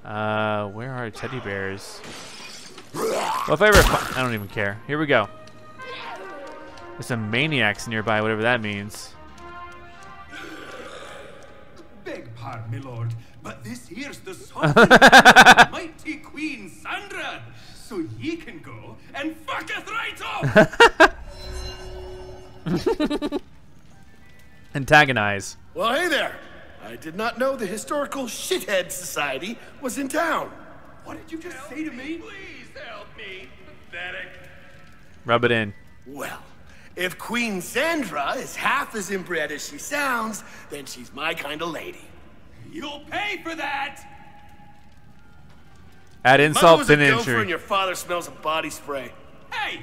Speaker 1: Uh, where are teddy bears? Well, if I ever, I don't even care. Here we go. There's some maniacs nearby, whatever that means.
Speaker 3: Beg pardon, my lord, but this here's the of mighty Queen Sandra, so ye can go and fucketh right off.
Speaker 1: Antagonize.
Speaker 4: Well, hey there. I did not know the Historical Shithead Society was in town.
Speaker 3: what did you just say to me? Please help me. Pathetic.
Speaker 1: Rub it in.
Speaker 4: Well, if Queen Sandra is half as inbred as she sounds, then she's my kind of lady.
Speaker 3: You'll pay for that.
Speaker 1: Add
Speaker 4: Mother
Speaker 1: insult
Speaker 4: was
Speaker 1: to
Speaker 4: a gopher
Speaker 1: injury.
Speaker 4: and your father smells of body spray.
Speaker 3: Hey,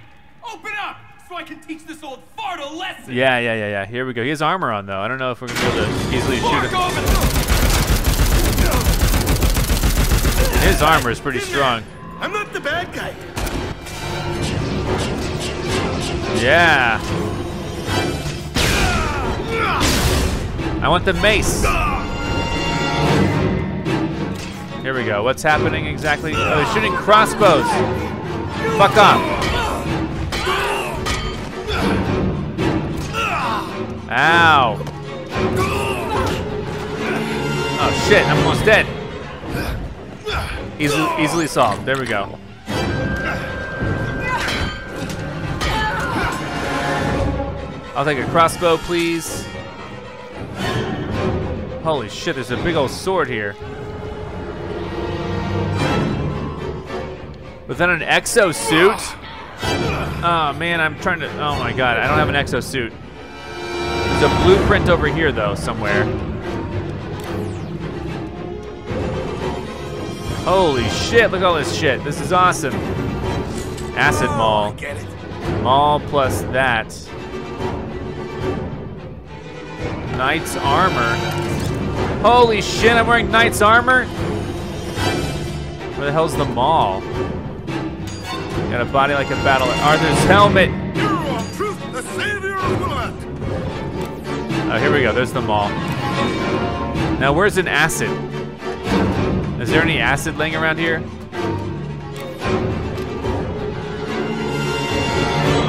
Speaker 3: open up so I can teach this old fart a lesson.
Speaker 1: Yeah, yeah, yeah, yeah. Here we go. He has armor on, though. I don't know if we're going to be able to easily shoot him.
Speaker 3: over
Speaker 1: His armor is pretty strong.
Speaker 4: I'm not the bad guy.
Speaker 1: Yeah. I want the mace. Here we go. What's happening exactly? Oh, they're shooting crossbows. Fuck off. Ow. Oh shit, I'm almost dead. Easily, easily solved. There we go. I'll take a crossbow, please. Holy shit, there's a big old sword here. That an exosuit? Oh man, I'm trying to. Oh my god, I don't have an exosuit. There's a blueprint over here though, somewhere. Holy shit, look at all this shit. This is awesome. Acid Mall. Mall plus that. Knight's armor. Holy shit, I'm wearing Knight's armor? Where the hell's the mall? Got a body like a battle. Arthur's helmet.
Speaker 3: Hero of truth, the savior of Willamette.
Speaker 1: Oh, here we go. There's the mall. Now, where's an acid? Is there any acid laying around here?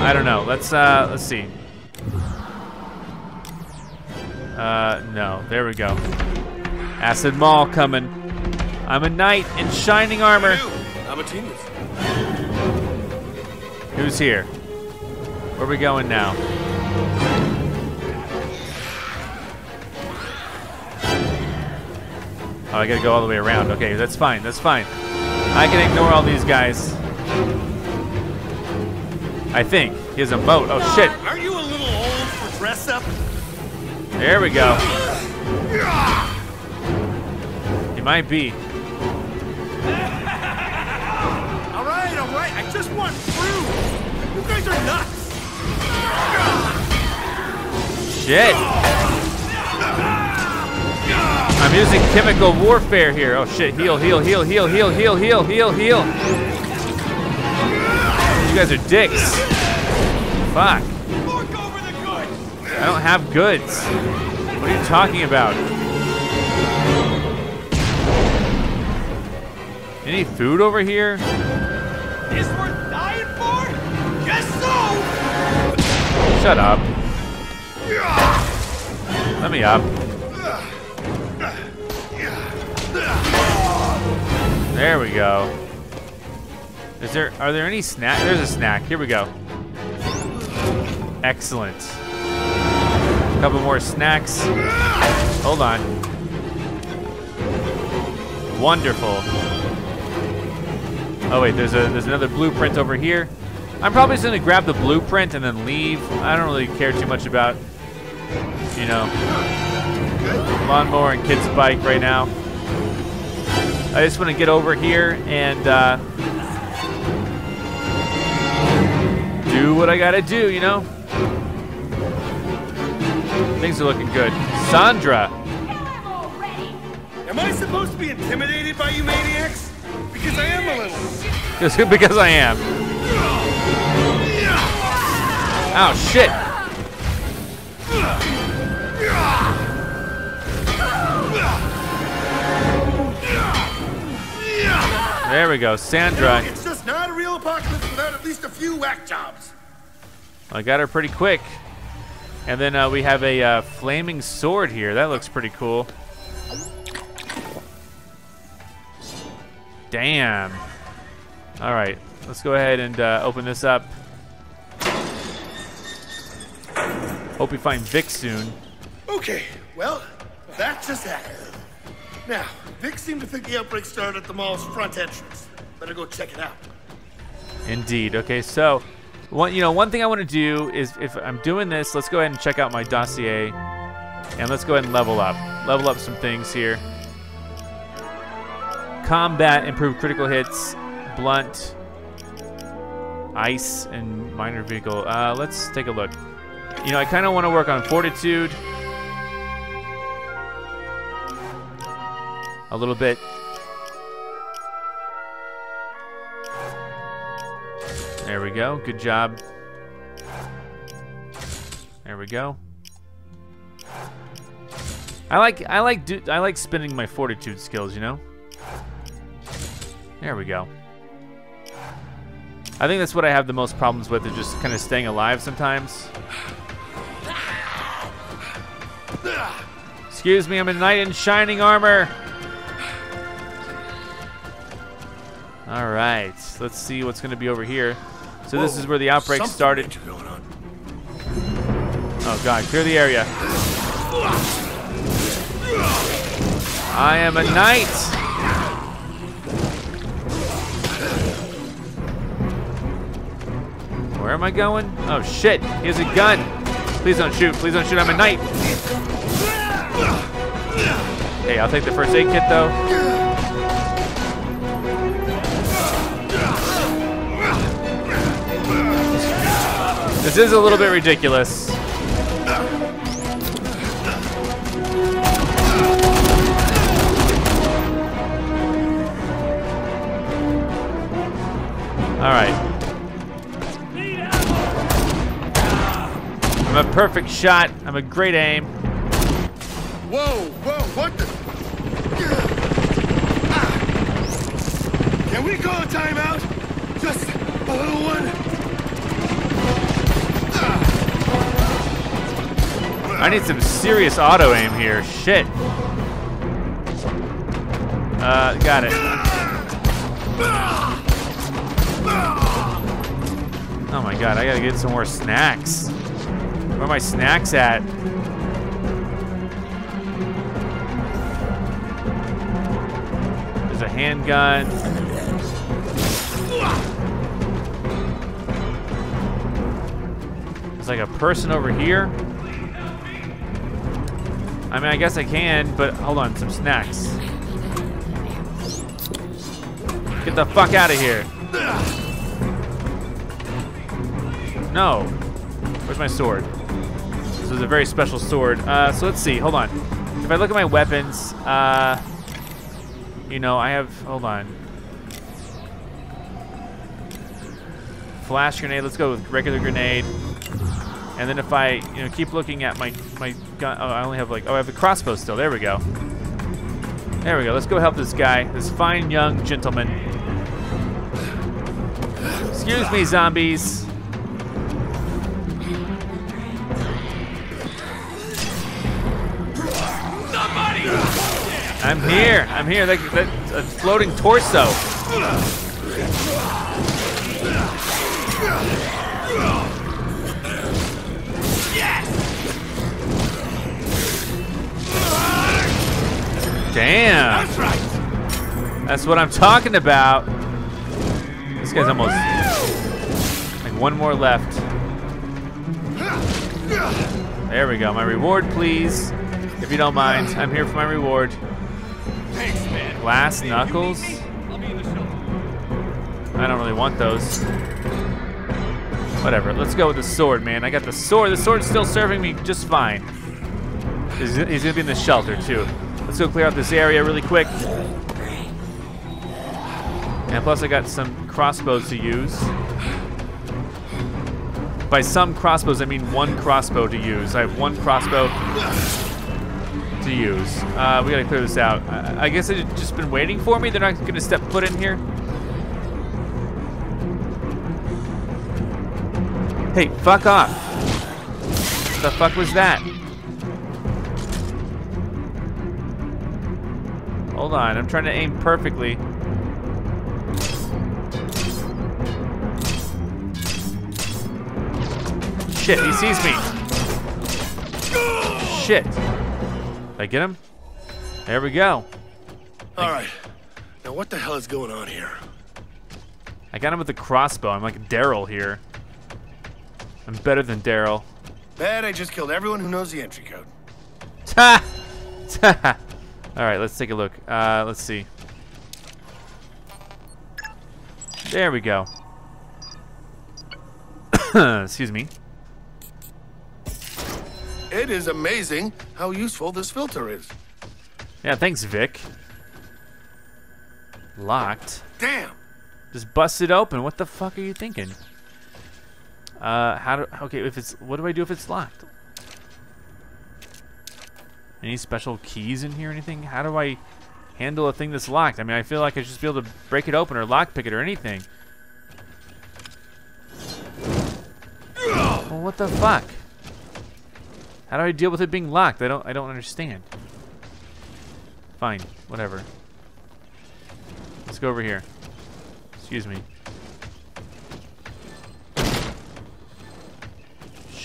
Speaker 1: I don't know. Let's uh, let's see. Uh, no. There we go. Acid Mall coming. I'm a knight in shining armor.
Speaker 4: I'm a genius.
Speaker 1: Who's here? Where are we going now? Oh, I gotta go all the way around. Okay, that's fine. That's fine. I can ignore all these guys. I think. He has a boat. Oh, shit.
Speaker 4: Aren't you a little old for dress up?
Speaker 1: There we go. He might be.
Speaker 4: All right, all right. I just want through. You guys are nuts.
Speaker 1: Shit. I'm using chemical warfare here. Oh shit, heal, heal, heal, heal, heal, heal, heal, heal, heal. You guys are dicks. Fuck. I don't have goods. What are you talking about? Any food over here?
Speaker 3: Is worth dying for? Guess so!
Speaker 1: Shut up. Let me up. There we go. Is there, are there any snack? There's a snack. Here we go. Excellent. A couple more snacks. Hold on. Wonderful. Oh wait, there's a there's another blueprint over here. I'm probably just gonna grab the blueprint and then leave. I don't really care too much about, you know, lawnmower and kid's bike right now. I just want to get over here and uh, do what I gotta do, you know? Things are looking good. Sandra!
Speaker 4: Am I supposed to be intimidated by you maniacs? Because I am a little.
Speaker 1: Just because I am. Oh, shit! There we go, Sandra.
Speaker 4: It's just not a real apocalypse without at least a few whack jobs.
Speaker 1: I got her pretty quick. And then uh, we have a uh, flaming sword here. That looks pretty cool. Damn. All right, let's go ahead and uh, open this up. Hope we find Vic soon.
Speaker 4: Okay, well, that just happened. Now, Vic seemed to think the outbreak started at the mall's front entrance. Better go check it out.
Speaker 1: Indeed. Okay, so one you know one thing I want to do is if I'm doing this, let's go ahead and check out my dossier, and let's go ahead and level up. Level up some things here. Combat, improve critical hits, blunt, ice, and minor vehicle. Uh, let's take a look. You know, I kind of want to work on fortitude. A little bit. There we go. Good job. There we go. I like I like do, I like spinning my fortitude skills, you know? There we go. I think that's what I have the most problems with is just kind of staying alive sometimes. Excuse me, I'm a knight in shining armor. All right, let's see what's going to be over here. So this is where the outbreak started. Oh god, clear the area. I am a knight. Where am I going? Oh shit, he has a gun. Please don't shoot, please don't shoot, I'm a knight. Hey, I'll take the first aid kit though. This is a little bit ridiculous. All right. I'm a perfect shot. I'm a great aim.
Speaker 4: Whoa, whoa, what the? Ah. Can we call a timeout?
Speaker 1: I need some serious auto aim here. Shit. Uh, got it. Oh my god, I gotta get some more snacks. Where are my snacks at? There's a handgun. There's like a person over here. I mean, I guess I can, but hold on, some snacks. Get the fuck out of here. No. Where's my sword? This is a very special sword. Uh, so let's see. Hold on. If I look at my weapons, uh, you know, I have. Hold on. Flash grenade. Let's go with regular grenade. And then if I, you know, keep looking at my my gun. Oh, I only have like. Oh, I have a crossbow still. There we go. There we go. Let's go help this guy, this fine young gentleman. Excuse me, zombies. I'm here. I'm here. That, that a floating torso. Damn. That's right. That's what I'm talking about. This guy's almost like one more left. There we go. My reward, please. If you don't mind, I'm here for my reward.
Speaker 3: Thanks, man.
Speaker 1: Glass knuckles? I don't really want those. Whatever, let's go with the sword, man. I got the sword. The sword's still serving me just fine. He's, he's gonna be in the shelter, too. Let's go clear out this area really quick. And plus I got some crossbows to use. By some crossbows, I mean one crossbow to use. I have one crossbow to use. Uh, we gotta clear this out. I, I guess they've just been waiting for me. They're not gonna step foot in here. Hey, fuck off. The fuck was that? Hold on, I'm trying to aim perfectly. Shit, he sees me. Shit. Did I get him? There we go.
Speaker 4: All right. Now what the hell is going on here?
Speaker 1: I got him with the crossbow. I'm like Daryl here. I'm better than Daryl.
Speaker 4: Bad, I just killed everyone who knows the entry code.
Speaker 1: Ta! Ta! All right, let's take a look. Uh, let's see. There we go. Excuse me.
Speaker 4: It is amazing how useful this filter is.
Speaker 1: Yeah, thanks, Vic. Locked.
Speaker 4: Damn.
Speaker 1: Just bust it open. What the fuck are you thinking? Uh, how do? Okay, if it's what do I do if it's locked? Any special keys in here? Anything? How do I handle a thing that's locked? I mean, I feel like I should just be able to break it open or lockpick it or anything. Well, what the fuck? How do I deal with it being locked? I don't. I don't understand. Fine, whatever. Let's go over here. Excuse me.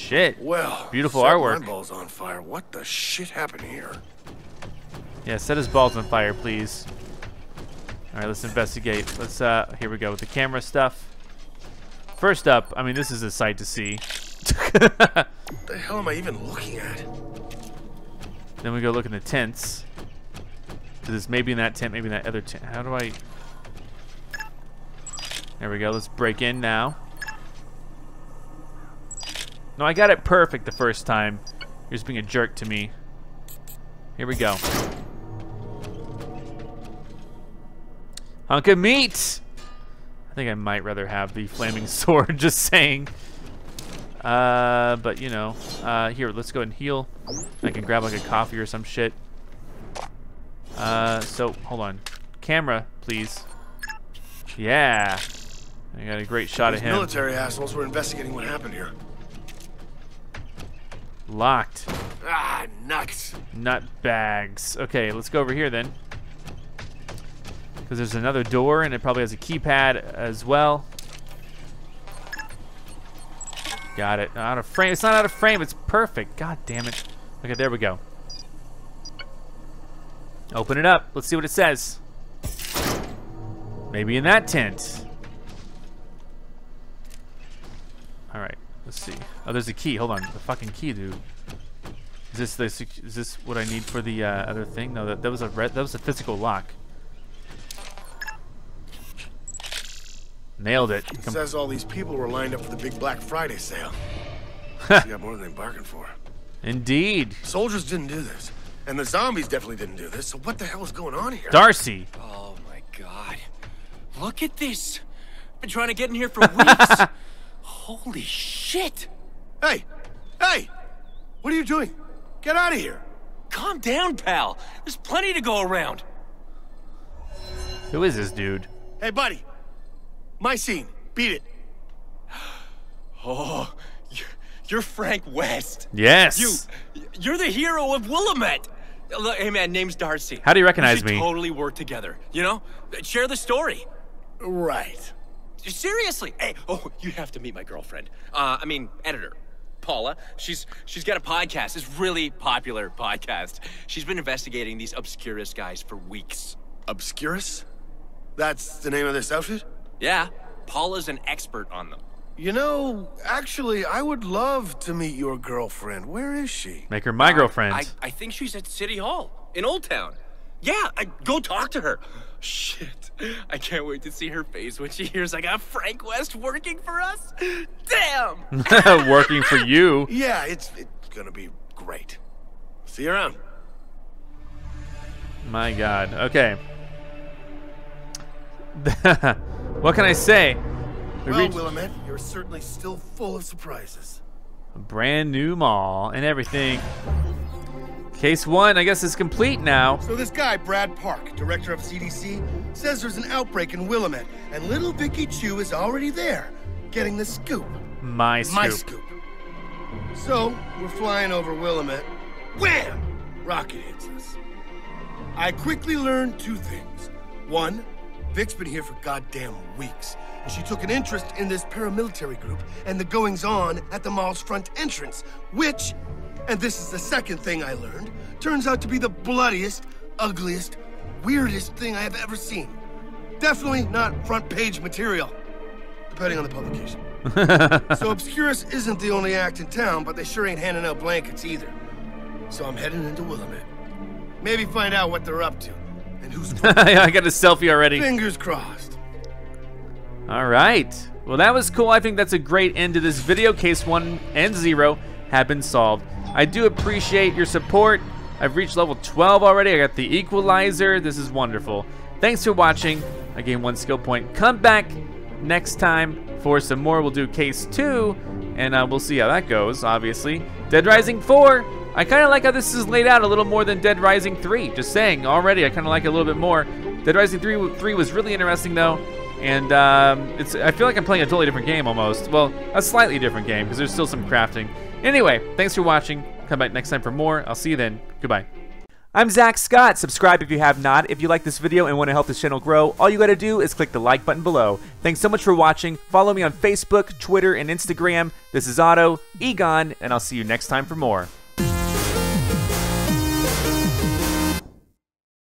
Speaker 1: Shit.
Speaker 4: Well,
Speaker 1: beautiful
Speaker 4: set
Speaker 1: artwork.
Speaker 4: My balls on fire. What the shit happened here?
Speaker 1: Yeah, set his balls on fire, please. All right, let's investigate. Let's. uh Here we go with the camera stuff. First up, I mean, this is a sight to see.
Speaker 4: What the hell am I even looking at?
Speaker 1: Then we go look in the tents. Because it's maybe in that tent, maybe in that other tent. How do I... There we go. Let's break in now. No, I got it perfect the first time. You're just being a jerk to me. Here we go. Hunk of meat! I think I might rather have the flaming sword, just saying. Uh, but you know, uh, here, let's go and heal. I can grab like a coffee or some shit. Uh, so, hold on. Camera, please. Yeah. I got a great shot
Speaker 4: These
Speaker 1: of him.
Speaker 4: military assholes were investigating what happened here.
Speaker 1: Locked.
Speaker 4: Ah, nuts.
Speaker 1: Nut bags. Okay, let's go over here then. Because there's another door and it probably has a keypad as well. Got it. Out of frame. It's not out of frame. It's perfect. God damn it. Okay, there we go. Open it up. Let's see what it says. Maybe in that tent. All right. Let's see. Oh, there's a key. Hold on. The fucking key, dude. Is this the? Is this what I need for the uh, other thing? No, that that was a red. That was a physical lock. Nailed it.
Speaker 4: It
Speaker 1: Com-
Speaker 4: says all these people were lined up for the big Black Friday sale. you got more than they bargained for.
Speaker 1: Indeed.
Speaker 4: Soldiers didn't do this. And the zombies definitely didn't do this, so what the hell is going on here?
Speaker 1: Darcy.
Speaker 7: Oh my god. Look at this. Been trying to get in here for weeks. Holy shit.
Speaker 4: Hey! Hey! What are you doing? Get out of here!
Speaker 7: Calm down, pal. There's plenty to go around.
Speaker 1: Who is this dude?
Speaker 4: Hey, buddy. My scene. Beat it.
Speaker 7: Oh, you're, you're Frank West.
Speaker 1: Yes.
Speaker 7: You, you're the hero of Willamette. Look, hey man, name's Darcy.
Speaker 1: How do you recognize
Speaker 7: we should
Speaker 1: me?
Speaker 7: Totally work together. You know, share the story.
Speaker 4: Right.
Speaker 7: Seriously. Hey, oh, you have to meet my girlfriend. Uh, I mean, editor. Paula. She's she's got a podcast. It's really popular podcast. She's been investigating these Obscuris guys for weeks.
Speaker 4: Obscuris? That's the name of this outfit?
Speaker 7: Yeah. Paula's an expert on them.
Speaker 4: You know, actually, I would love to meet your girlfriend. Where is she?
Speaker 1: Make her my girlfriend.
Speaker 7: I, I think she's at City Hall in Old Town. Yeah, I, go talk to her. Shit. I can't wait to see her face when she hears I got Frank West working for us. Damn!
Speaker 1: Working for you.
Speaker 4: Yeah, it's it's gonna be great. See you around.
Speaker 1: My God. Okay. what can I say? We
Speaker 4: well,
Speaker 1: reached
Speaker 4: Willamette, you're certainly still full of surprises.
Speaker 1: a brand new mall and everything. Case one, I guess, is complete now.
Speaker 4: So this guy, Brad Park, director of CDC, says there's an outbreak in Willamette, and little Vicky Chu is already there, getting the scoop.
Speaker 1: My scoop.
Speaker 4: My scoop. So, we're flying over Willamette. Wham! Rocket hits us. I quickly learned two things. One, Vic's been here for goddamn weeks, and she took an interest in this paramilitary group and the goings on at the mall's front entrance, which, and this is the second thing I learned, turns out to be the bloodiest, ugliest, weirdest thing I have ever seen. Definitely not front page material, depending on the publication. so Obscuris isn't the only act in town, but they sure ain't handing out blankets either. So I'm heading into Willamette. Maybe find out what they're up to and who's
Speaker 1: I got a selfie already.
Speaker 4: Fingers crossed.
Speaker 1: All right. Well, that was cool. I think that's a great end to this video. Case 1 and 0 have been solved. I do appreciate your support. I've reached level 12 already. I got the equalizer. This is wonderful. Thanks for watching. I gained one skill point. Come back next time for some more. We'll do case 2, and uh, we'll see how that goes, obviously. Dead Rising 4. I kind of like how this is laid out a little more than Dead Rising 3. Just saying, already I kind of like it a little bit more. Dead Rising 3, 3 was really interesting, though. And um, it's I feel like I'm playing a totally different game almost. Well, a slightly different game because there's still some crafting. Anyway, thanks for watching. Come back next time for more. I'll see you then. Goodbye. I'm Zack Scott. Subscribe if you have not. If you like this video and want to help this channel grow, all you got to do is click the like button below. Thanks so much for watching. Follow me on Facebook, Twitter, and Instagram. This is Otto, Egon, and I'll see you next time for more.